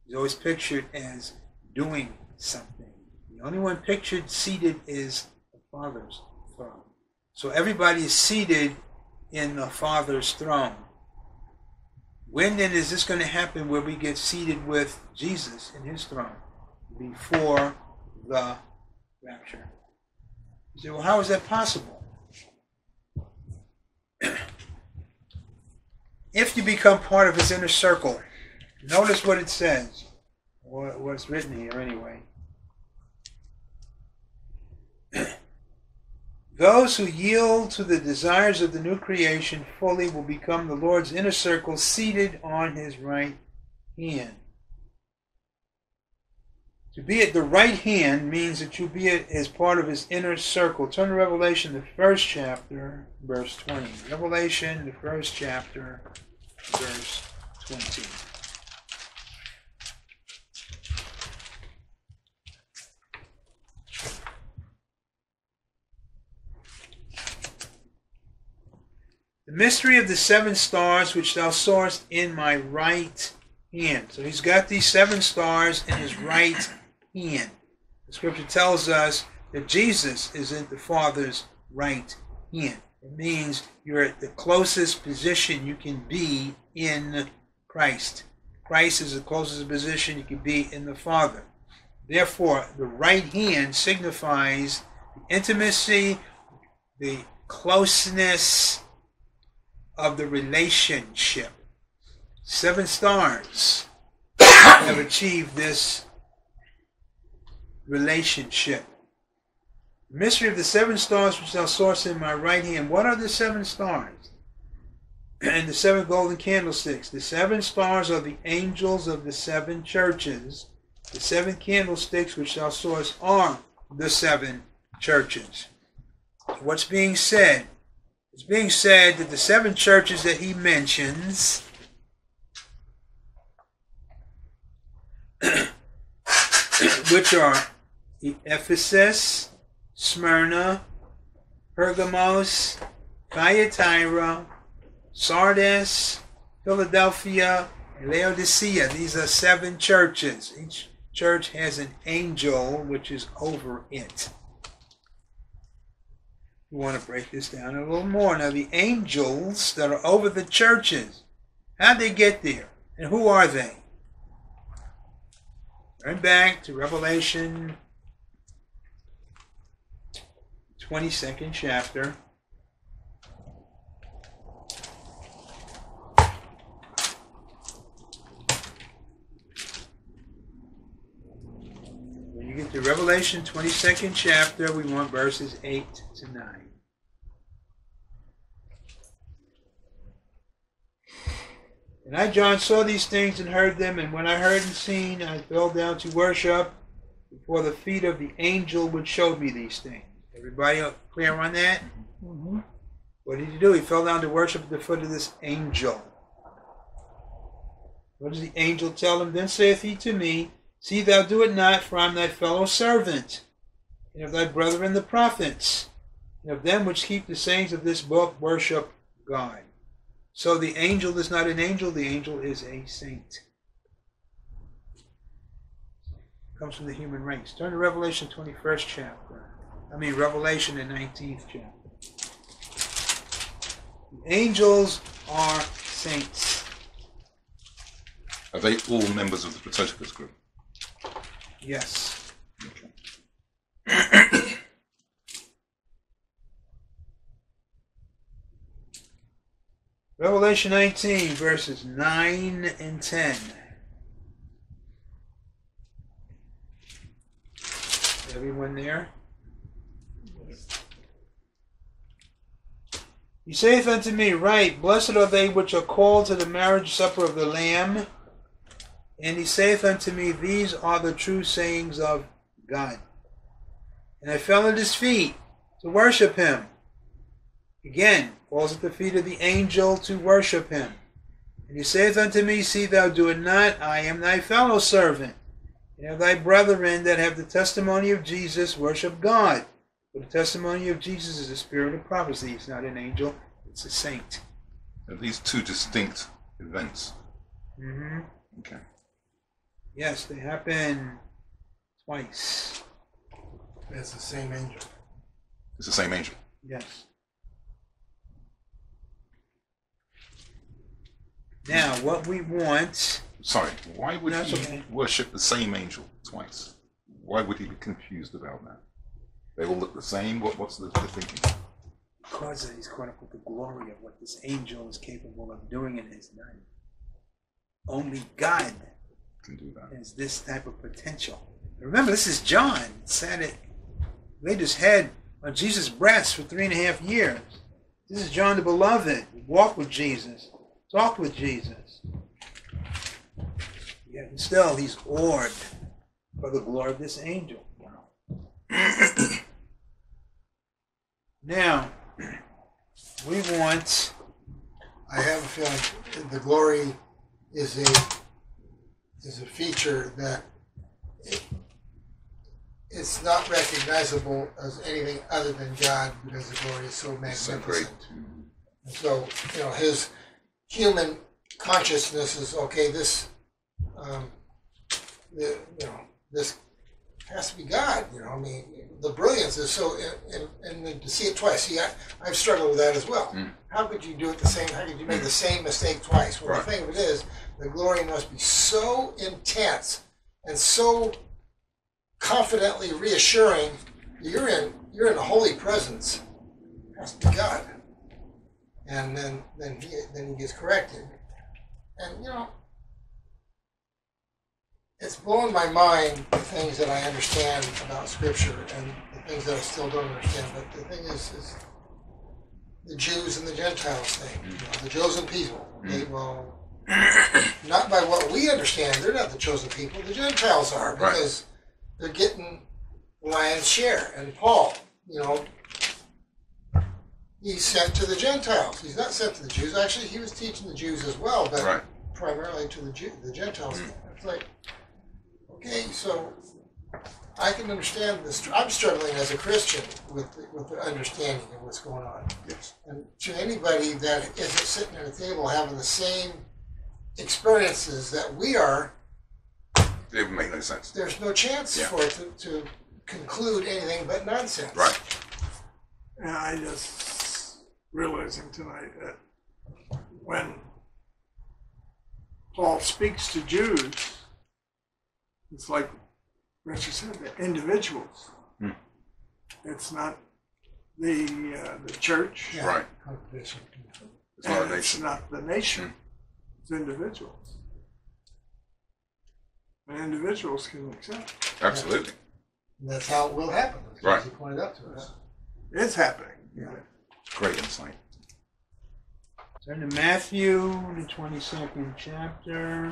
A: He's always pictured as doing something. The only one pictured seated is the Father's throne. So everybody is seated in the Father's throne. When then is this going to happen where we get seated with Jesus in his throne? Before the rapture. You say, well, how is that possible? if you become part of his inner circle, notice what it says, what's written here anyway. Those who yield to the desires of the new creation fully will become the Lord's inner circle, seated on his right hand. To be at the right hand means that you'll be as part of his inner circle. Turn to Revelation, the first chapter, verse 20. Revelation, the first chapter, verse 20. The mystery of the seven stars which thou sawest in my right hand. So he's got these seven stars in his right hand. The scripture tells us that Jesus is in the Father's right hand. It means you're at the closest position you can be in Christ. Christ is the closest position you can be in the Father. Therefore, the right hand signifies the intimacy, the closeness, of the relationship. Seven stars have achieved this relationship. Mystery of the seven stars which thou sawest in my right hand. What are the seven stars? And the seven golden candlesticks. The seven stars are the angels of the seven churches. The seven candlesticks which thou sawest are the seven churches. What's being said it's being said that the seven churches that he mentions which are Ephesus, Smyrna, Pergamos, Thyatira, Sardis, Philadelphia, and Laodicea. These are seven churches. Each church has an angel which is over it. We want to break this down a little more. Now, the angels that are over the churches, how'd they get there? And who are they? Turn back to Revelation 22nd chapter. When you get to Revelation 22nd chapter, we want verses 8 to 9. And I, John, saw these things and heard them, and when I heard and seen, I fell down to worship before the feet of the angel which showed me these things. Everybody clear on that? Mm-hmm. What did he do? He fell down to worship at the foot of this angel. What does the angel tell him? Then saith he to me, See thou do it not, for I am thy fellow servant, and of thy brethren the prophets, and of them which keep the sayings of this book worship God. So the angel is not an angel, the angel is a saint. Comes from the human race. Turn to Revelation 21st chapter. I mean, Revelation, the 19th chapter. The angels are saints.
D: Are they all members of the Prototokos group?
A: Yes.
D: Okay.
A: Revelation 19, verses 9 and 10. Everyone there? He saith unto me, Right, blessed are they which are called to the marriage supper of the Lamb. And he saith unto me, These are the true sayings of God. And I fell at his feet to worship him. Again, falls at the feet of the angel to worship him. And he saith unto me, See thou do it not, I am thy fellow servant, and of thy brethren that have the testimony of Jesus worship God. For the testimony of Jesus is the spirit of prophecy. It's not an angel, it's a saint.
D: At least two distinct events?
A: hmm
D: Okay.
A: Yes, they happen twice.
C: It's the same angel.
D: It's the same angel.
A: Yes. Now, what we want,
D: Sorry, why would
A: That's
D: he
A: okay.
D: worship the same angel twice? Why would he be confused about that? They all look the same. What, what's the, the thinking?
A: because he's caught up with the glory of what this angel is capable of doing in his name. Only God
D: Can do that.
A: has this type of potential. Remember, this is John. Sat it, laid his head on Jesus' breast for three and a half years. This is John the Beloved. Walked with Jesus, talked with Jesus. Yet still, he's awed by the glory of this angel. now, we want
C: I have a feeling the glory is a is a feature that it, it's not recognizable as anything other than God because the glory is so
D: It's so
C: magnificent.
D: great.
C: And so you know his human consciousness is okay. This um, the, you know this has to be God. You know, I mean, the brilliance is so, and, and, and to see it twice. See, I, I've struggled with that as well.
D: Mm.
C: How could you do it the same? How could you make the same mistake twice? Well,
D: Right.
C: the thing of it is, the glory must be so intense and so confidently reassuring. You're in, you're in a holy presence. It has to be God. And then, then he, then he gets corrected. And you know, it's blown my mind the things that I understand about Scripture and the things that I still don't understand. But the thing is, is the Jews and the Gentiles thing, you know, the chosen people. They mm-hmm. will not by what we understand. They're not the chosen people. The Gentiles are
D: Right.
C: because they're getting lion's share. And Paul, you know, he's sent to the Gentiles. He's not sent to the Jews. Actually, he was teaching the Jews as well, but
D: Right.
C: primarily to the Jew, the Gentiles. Mm. It's like, okay, so I can understand this. I'm struggling as a Christian with the, with the understanding of what's going on.
D: Yes.
C: And to anybody that isn't sitting at a table having the same experiences that we are,
D: It would make no sense.
C: there's no chance
D: Yeah.
C: for it to, to conclude anything but nonsense.
D: Right.
B: And I just realizing tonight that when Paul speaks to Jews, it's like Richard said, they're individuals.
D: Hmm.
B: It's not the uh, the church.
C: Yeah.
D: Right. It's not a
B: And it's
D: nation.
B: not the nation. It's individuals. And individuals can accept.
D: Absolutely.
C: And that's how it will happen, as
D: Right.
C: he pointed out to us.
B: It's happening.
D: Great insight.
A: Turn to Matthew, the 22nd chapter.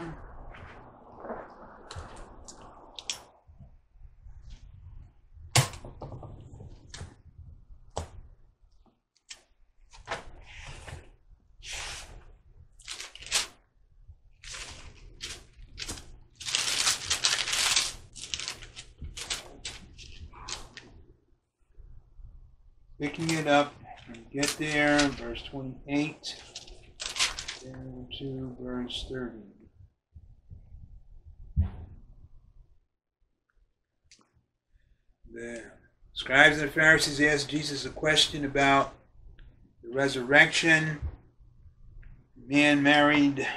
A: Picking it up, get there, verse 28 down to verse 30. The scribes and the Pharisees asked Jesus a question about the resurrection. A man married,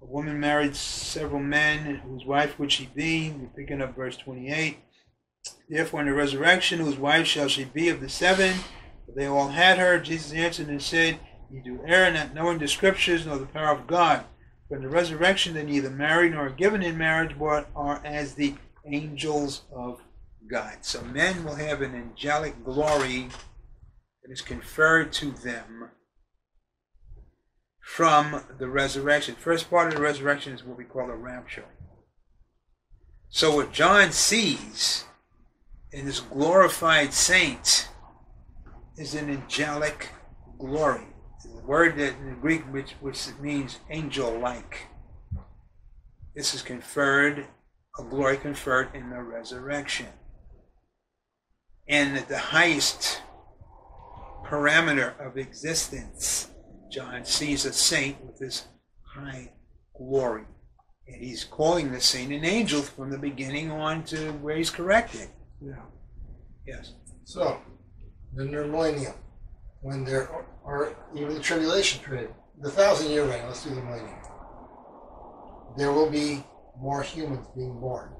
A: a woman married several men. Whose wife would she be? We're picking up verse 28. Therefore, in the resurrection, whose wife shall she be of the seven? For they all had her. Jesus answered and said, Ye do err, not knowing the scriptures nor the power of God. For in the resurrection they're neither marry nor are given in marriage, but are as the angels of God. So men will have an angelic glory that is conferred to them from the resurrection. First part of the resurrection is what we call a rapture. So what John sees in this glorified saint is an angelic glory. The word that in Greek which, which means angel-like. This is conferred, a glory conferred in the resurrection. And at the highest parameter of existence, John sees a saint with this high glory. And he's calling the saint an angel from the beginning on to where he's corrected.
B: Yeah.
A: Yes.
C: So, the millennium, when there are even the tribulation period, the thousand year reign, let's do the millennium. There will be more humans being born.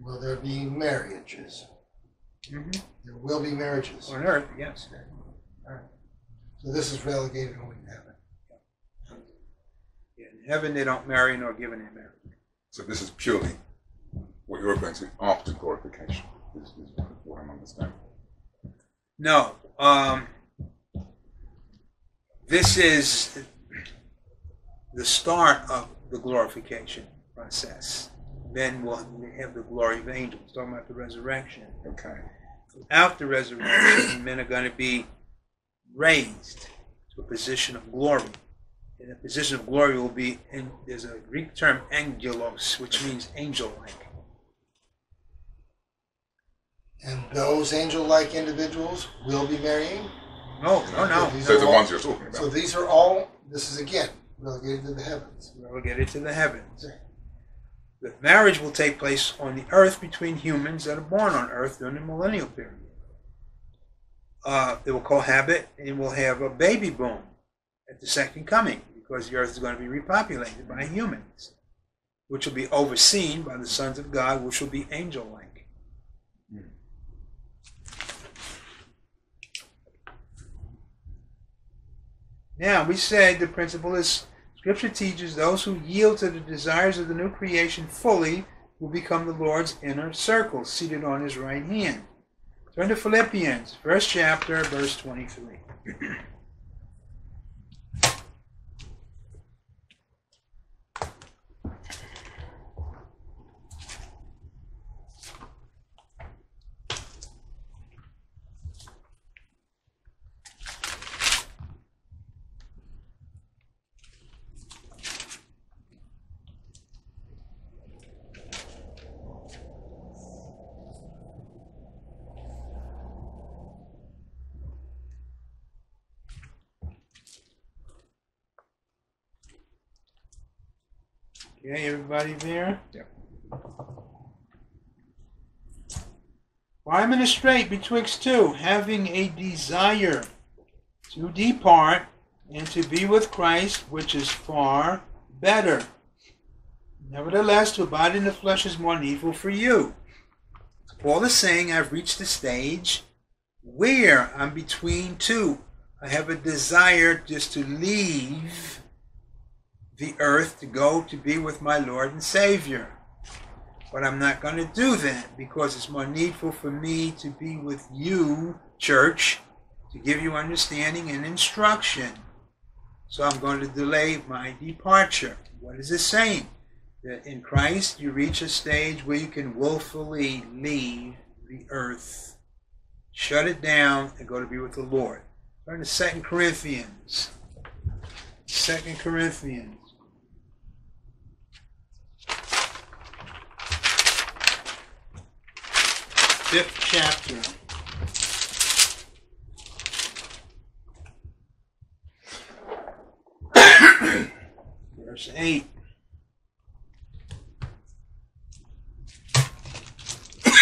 C: Will there be marriages?
A: hmm
C: There will be marriages.
A: On earth, yes.
C: So this is relegated only to heaven.
A: In heaven, they don't marry nor give in marriage.
D: So this is purely what you're referring to after glorification. Is, is what I'm understanding.
A: No. Um, this is the start of the glorification process. Then we'll have the glory of angels, talking about the resurrection.
D: Okay.
A: After resurrection, men are going to be raised to a position of glory. And the position of glory will be, in, there's a Greek term, angelos, which means angel-like.
C: And those angel like individuals will be marrying?
A: No, no, no.
C: These
D: So
C: are
D: the
C: all-
D: ones you're talking about.
C: So these are all, this is again relegated to the heavens.
A: relegated to the heavens. The marriage will take place on the earth between humans that are born on earth during the millennial period. Uh, they will cohabit and will have a baby boom at the second coming because the earth is going to be repopulated by humans, which will be overseen by the sons of God, which will be angel like. Now, we said the principle is Scripture teaches those who yield to the desires of the new creation fully will become the Lord's inner circle, seated on his right hand. Turn to Philippians, first chapter, verse 23. Okay, everybody there?
D: Yeah.
A: For I'm in a strait betwixt two, having a desire to depart and to be with Christ, which is far better. Nevertheless, to abide in the flesh is more needful for you. Paul is saying I've reached the stage where I'm between two. I have a desire just to leave the earth to go to be with my Lord and Savior. But I'm not going to do that because it's more needful for me to be with you, church, to give you understanding and instruction. So I'm going to delay my departure. What is it saying? That in Christ you reach a stage where you can willfully leave the earth, shut it down, and go to be with the Lord. Turn to Second Corinthians. Second Corinthians. Fifth chapter. Verse 8.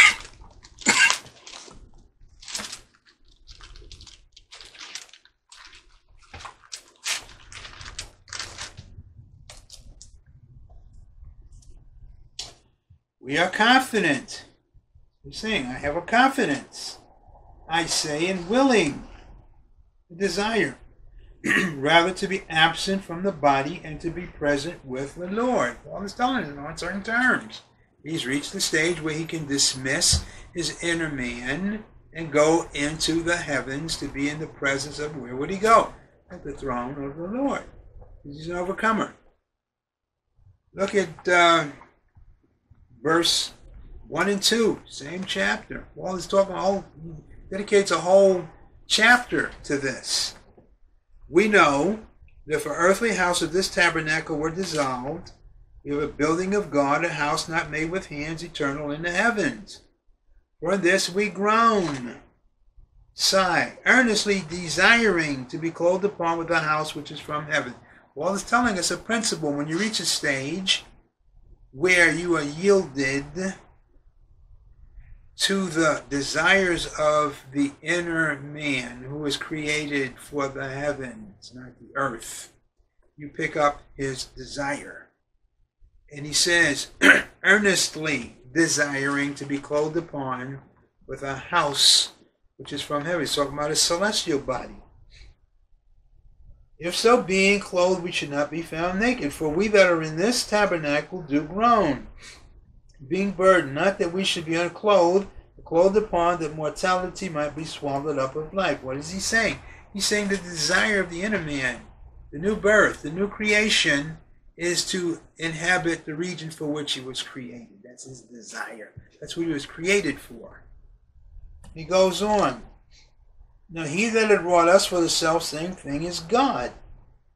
A: We are confident. He's saying, I have a confidence. I say, and willing, desire, rather to be absent from the body and to be present with the Lord. Paul is telling us in uncertain terms. He's reached the stage where he can dismiss his inner man and go into the heavens to be in the presence of where would he go? At the throne of the Lord. He's an overcomer. Look at uh, verse 1 and 2, same chapter. Paul is talking, whole, dedicates a whole chapter to this. We know that if an earthly house of this tabernacle were dissolved, we have a building of God, a house not made with hands, eternal in the heavens. For this we groan, sigh, earnestly desiring to be clothed upon with a house which is from heaven. Paul is telling us a principle. When you reach a stage where you are yielded to the desires of the inner man who was created for the heavens, not the earth. You pick up his desire. And he says, earnestly desiring to be clothed upon with a house which is from heaven. He's talking about a celestial body. If so, being clothed, we should not be found naked. For we that are in this tabernacle do groan, being burdened, not that we should be unclothed, clothed upon that mortality might be swallowed up of life. What is he saying? He's saying the desire of the inner man, the new birth, the new creation, is to inhabit the region for which he was created. That's his desire. That's what he was created for. He goes on. Now he that had wrought us for the self same thing is God,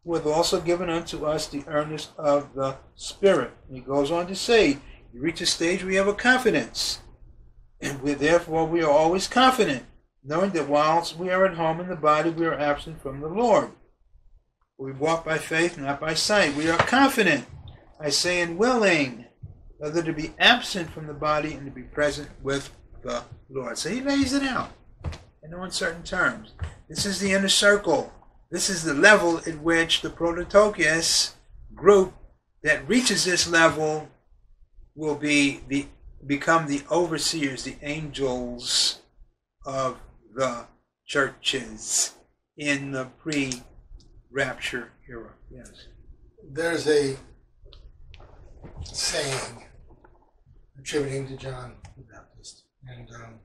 A: who hath also given unto us the earnest of the Spirit. He goes on to say, you reach a stage where you have a confidence. And we, therefore we are always confident, knowing that whilst we are at home in the body, we are absent from the Lord. We walk by faith, not by sight. We are confident, I say, and willing, whether to be absent from the body and to be present with the Lord. So he lays it out in no uncertain terms. This is the inner circle. This is the level at which the Prototokos group that reaches this level will be the become the overseers, the angels of the churches in the pre-rapture era. Yes.
C: There's a saying attributing to John the Baptist, and um,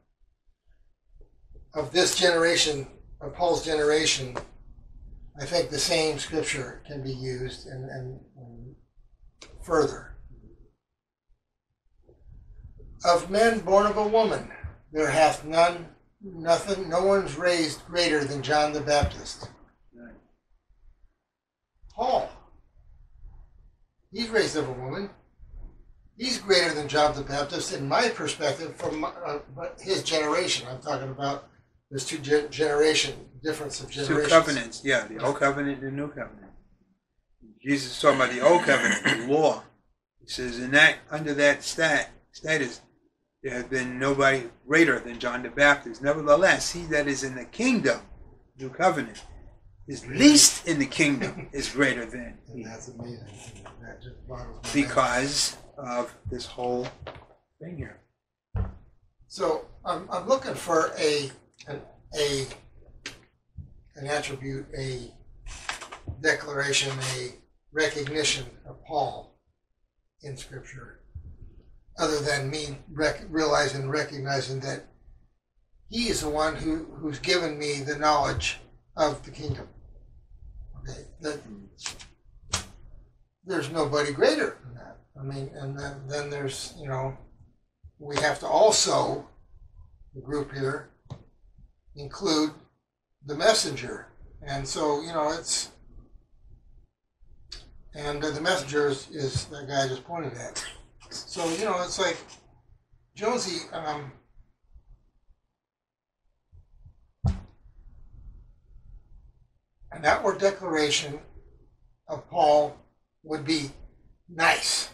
C: of this generation, of Paul's generation, I think the same scripture can be used and, and, and further. Of men born of a woman, there hath none, nothing, no one's raised greater than John the Baptist. Paul, he's raised of a woman. He's greater than John the Baptist, in my perspective, from uh, his generation. I'm talking about there's two gen- generation difference of generations.
A: Two covenants, yeah, the old covenant and the new covenant. Jesus is talking about the old covenant, the law. He says, in that under that stat status, there has been nobody greater than John the Baptist. Nevertheless, he that is in the kingdom, new covenant, is least in the kingdom is greater than
C: And that's amazing. That just boggles my
A: because of this whole thing here.
C: So I'm, I'm looking for a an, a an attribute, a declaration, a recognition of Paul in Scripture, other than me rec- realizing and recognizing that he is the one who, who's given me the knowledge of the kingdom. Okay, that there's nobody greater than that. I mean, and then, then there's, you know, we have to also, the group here, include the messenger. And so, you know, it's, and the messenger is, is that guy I just pointed at. So, you know, it's like, Jonesy, um, an outward declaration of Paul would be nice.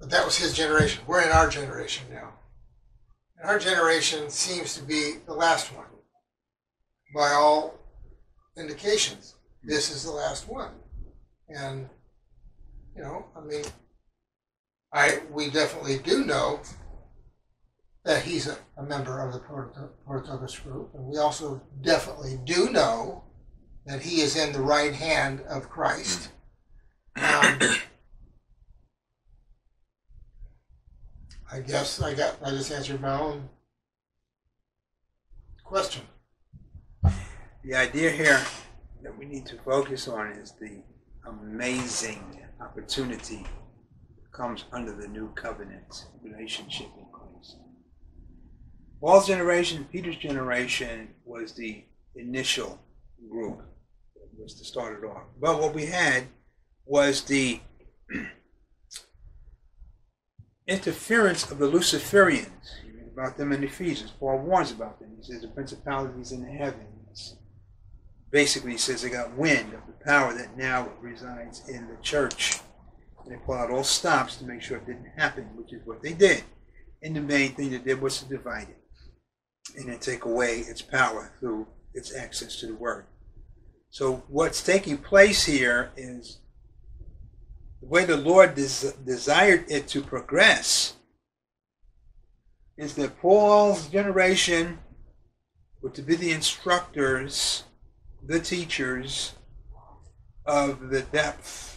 C: But that was his generation. We're in our generation now. And our generation seems to be the last one. By all indications, this is the last one. And, you know, I mean, I we definitely do know that he's a, a member of the Prototokos group. And we also definitely do know that he is in the right hand of Christ. Um, I guess I got I just answered my own question.
A: The idea here that we need to focus on is the amazing opportunity comes under the new covenant relationship in Christ. Paul's generation, Peter's generation was the initial group that was to start it off. But what we had was the interference of the Luciferians. You read about them in Ephesians. Paul warns about them. He says the principalities in the heavens. Basically, he says they got wind of the power that now resides in the church. They pull out all stops to make sure it didn't happen, which is what they did. And the main thing they did was to divide it and then take away its power through its access to the word. So what's taking place here is the way the Lord des- desired it to progress is that Paul's generation were to be the instructors, the teachers of the depth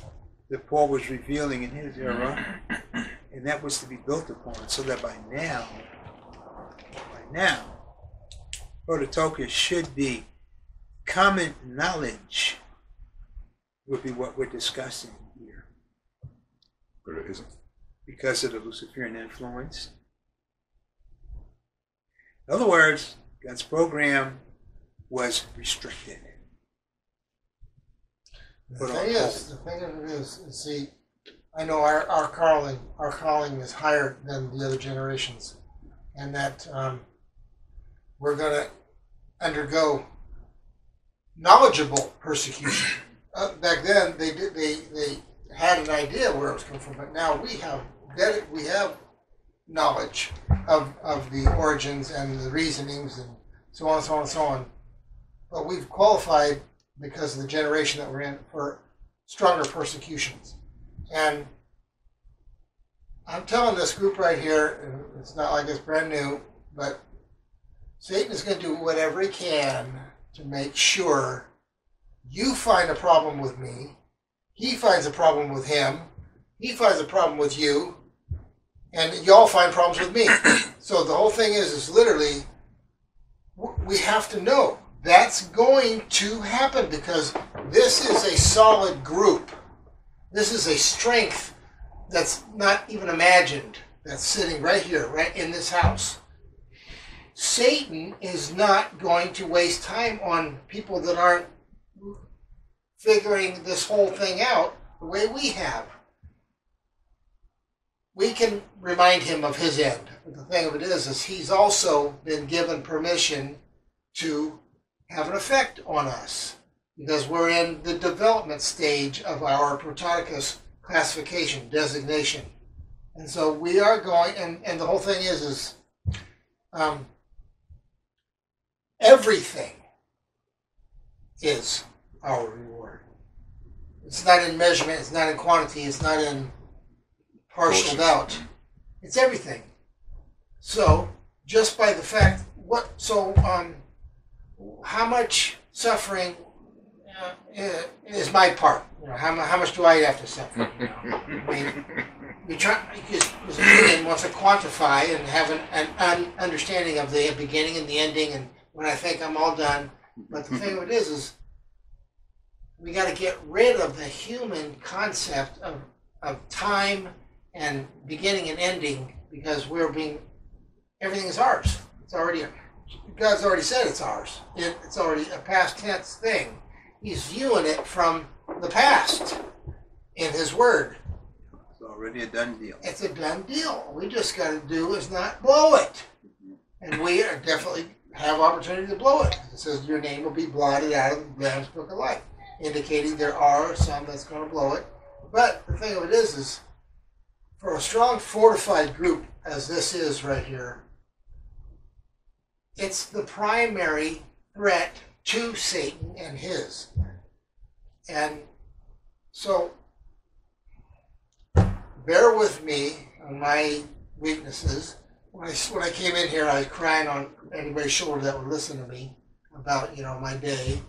A: that Paul was revealing in his era, and that was to be built upon, so that by now, by now, Prototokos should be common knowledge would be what we're discussing here
D: But it isn't.
A: because of the Luciferian influence. In other words, God's program was restricted.
C: The thing is, the thing is, see, I know our, our calling, our calling is higher than the other generations, and that um, we're going to undergo knowledgeable persecution. Uh, back then, they did they they had an idea where it was coming from, but now we have we have knowledge of of the origins and the reasonings and so on and so on and so on. But we've qualified because of the generation that we're in for stronger persecutions. And I'm telling this group right here, it's not like it's brand new, but Satan is going to do whatever he can to make sure you find a problem with me, he finds a problem with him, he finds a problem with you, and y'all find problems with me. so the whole thing is, is literally, we have to know that's going to happen because this is a solid group. This is a strength that's not even imagined. That's sitting right here, right in this house. Satan is not going to waste time on people that aren't figuring this whole thing out the way we have. We can remind him of his end. The thing of it is, is he's also been given permission to have an effect on us because we're in the development stage of our Prototokos classification designation. And so we are going, and, and the whole thing is, is um, everything is our reward. It's not in measurement, it's not in quantity, it's not in partialed
D: Portions.
C: out. It's everything. So just by the fact what so um how much suffering uh, i- is my part? You know how, mu- how much do i have to suffer? You know i mean we try because because a human wants to quantify and have an, an, an understanding of the beginning and the ending and when i think i'm all done. But the thing of it is is we got to get rid of the human concept of, of time and beginning and ending because we're being everything is ours. It's already God's already said it's ours. It, it's already a past tense thing. He's viewing it from the past in His Word.
A: It's already a done deal.
C: It's a done deal. We just got to do is not blow it, and we are definitely have opportunity to blow it. It says your name will be blotted out of the Lamb's Book of Life, indicating there are some that's going to blow it. But the thing of it is, is for a strong, fortified group as this is right here, it's the primary threat to Satan and his. And so bear with me on my weaknesses. When I, when I came in here, I was crying on anybody's shoulder that would listen to me about, you know, my day.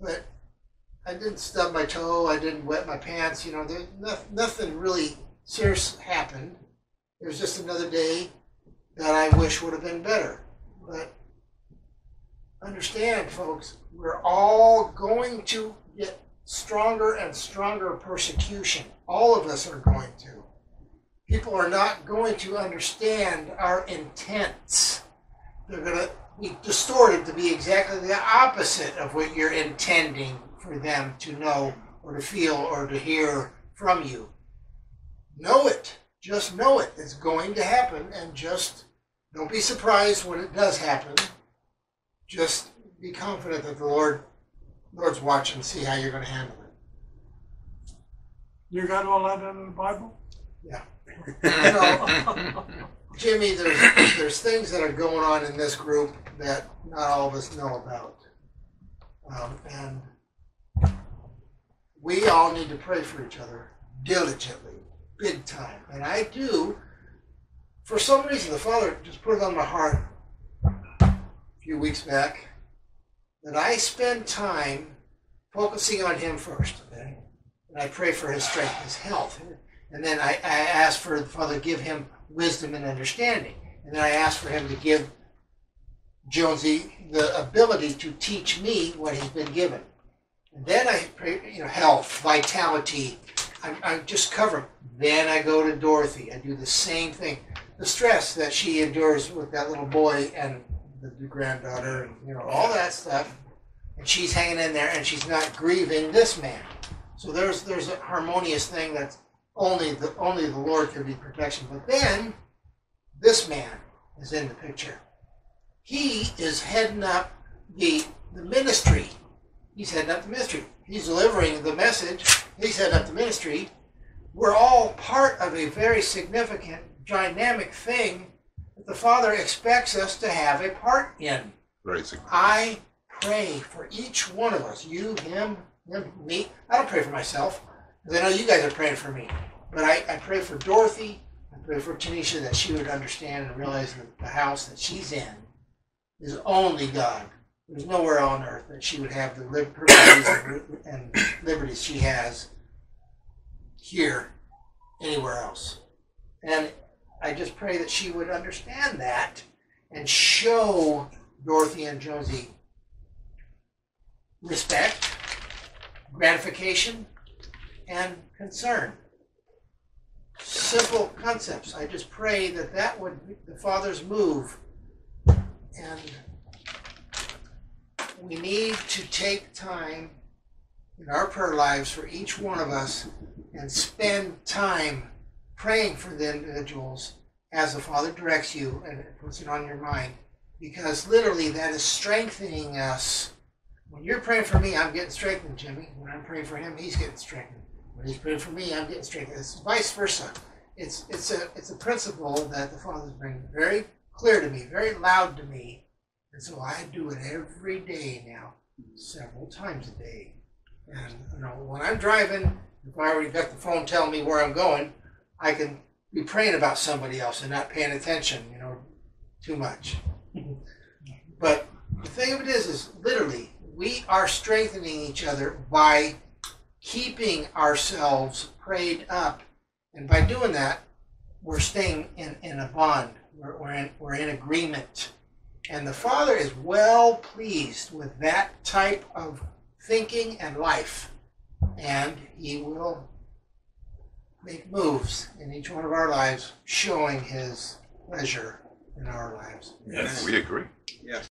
C: But I didn't stub my toe. I didn't wet my pants. You know, there, nothing, nothing really serious happened. It was just another day that I wish would have been better. But understand, folks, we're all going to get stronger and stronger persecution. All of us are going to. People are not going to understand our intents. They're going to be distorted to be exactly the opposite of what you're intending for them to know or to feel or to hear from you. Know it. Just know it. It's going to happen and just don't be surprised when it does happen. Just be confident that the Lord Lord's watching, see how you're going to handle it.
B: You got all that in the Bible?
C: You know, Jimmy, there's there's things that are going on in this group that not all of us know about, um, and we all need to pray for each other diligently, big time. And I do. For some reason, the Father just put it on my heart a few weeks back that I spend time focusing on Him first. Okay, and I pray for His strength, His health, and then I, I ask for the Father to give him wisdom and understanding. And then I ask for him to give Jonesy the ability to teach me what he's been given. And then I pray, you know, health, vitality. I, I just cover 'em. Then I go to Dorothy. I do the same thing. The stress that she endures with that little boy and the, the granddaughter, and you know, all that stuff. And she's hanging in there, and she's not grieving this man. So there's there's a harmonious thing that's only the only the Lord can be protection. But then this man is in the picture. He is heading up the the ministry. He's heading up the ministry. He's delivering the message. He's heading up the ministry. We're all part of a very significant, dynamic thing that the Father expects us to have a part in.
D: Significant.
C: I pray for each one of us. You, him, him, me. I don't pray for myself. Because I know you guys are praying for me. But I, I pray for Dorothy. I pray for Tanisha that she would understand and realize that the house that she's in is only God. There's nowhere on earth that she would have the lib- privileges and liberties she has here anywhere else. And I just pray that she would understand that and show Dorothy and Josie respect, gratification, and concern. Simple concepts. I just pray that that would the Father's move. And we need to take time in our prayer lives for each one of us and spend time praying for the individuals as the Father directs you and puts it on your mind. Because literally that is strengthening us. When you're praying for me, I'm getting strengthened, Jimmy. When I'm praying for him, he's getting strengthened. When he's praying for me, I'm getting strengthened. It's vice versa. It's it's a it's a principle that the Father's been very clear to me, very loud to me. And so I do it every day now, several times a day. And you know, when I'm driving, if I already got the phone telling me where I'm going, I can be praying about somebody else and not paying attention, you know, too much. but the thing of it is, is literally, we are strengthening each other by keeping ourselves prayed up. And by doing that, we're staying in, in a bond. We're, we're, in, we're in agreement. And the Father is well pleased with that type of thinking and life. And He will make moves in each one of our lives, showing His pleasure in our lives.
A: Yes.
D: We agree.
A: Yes.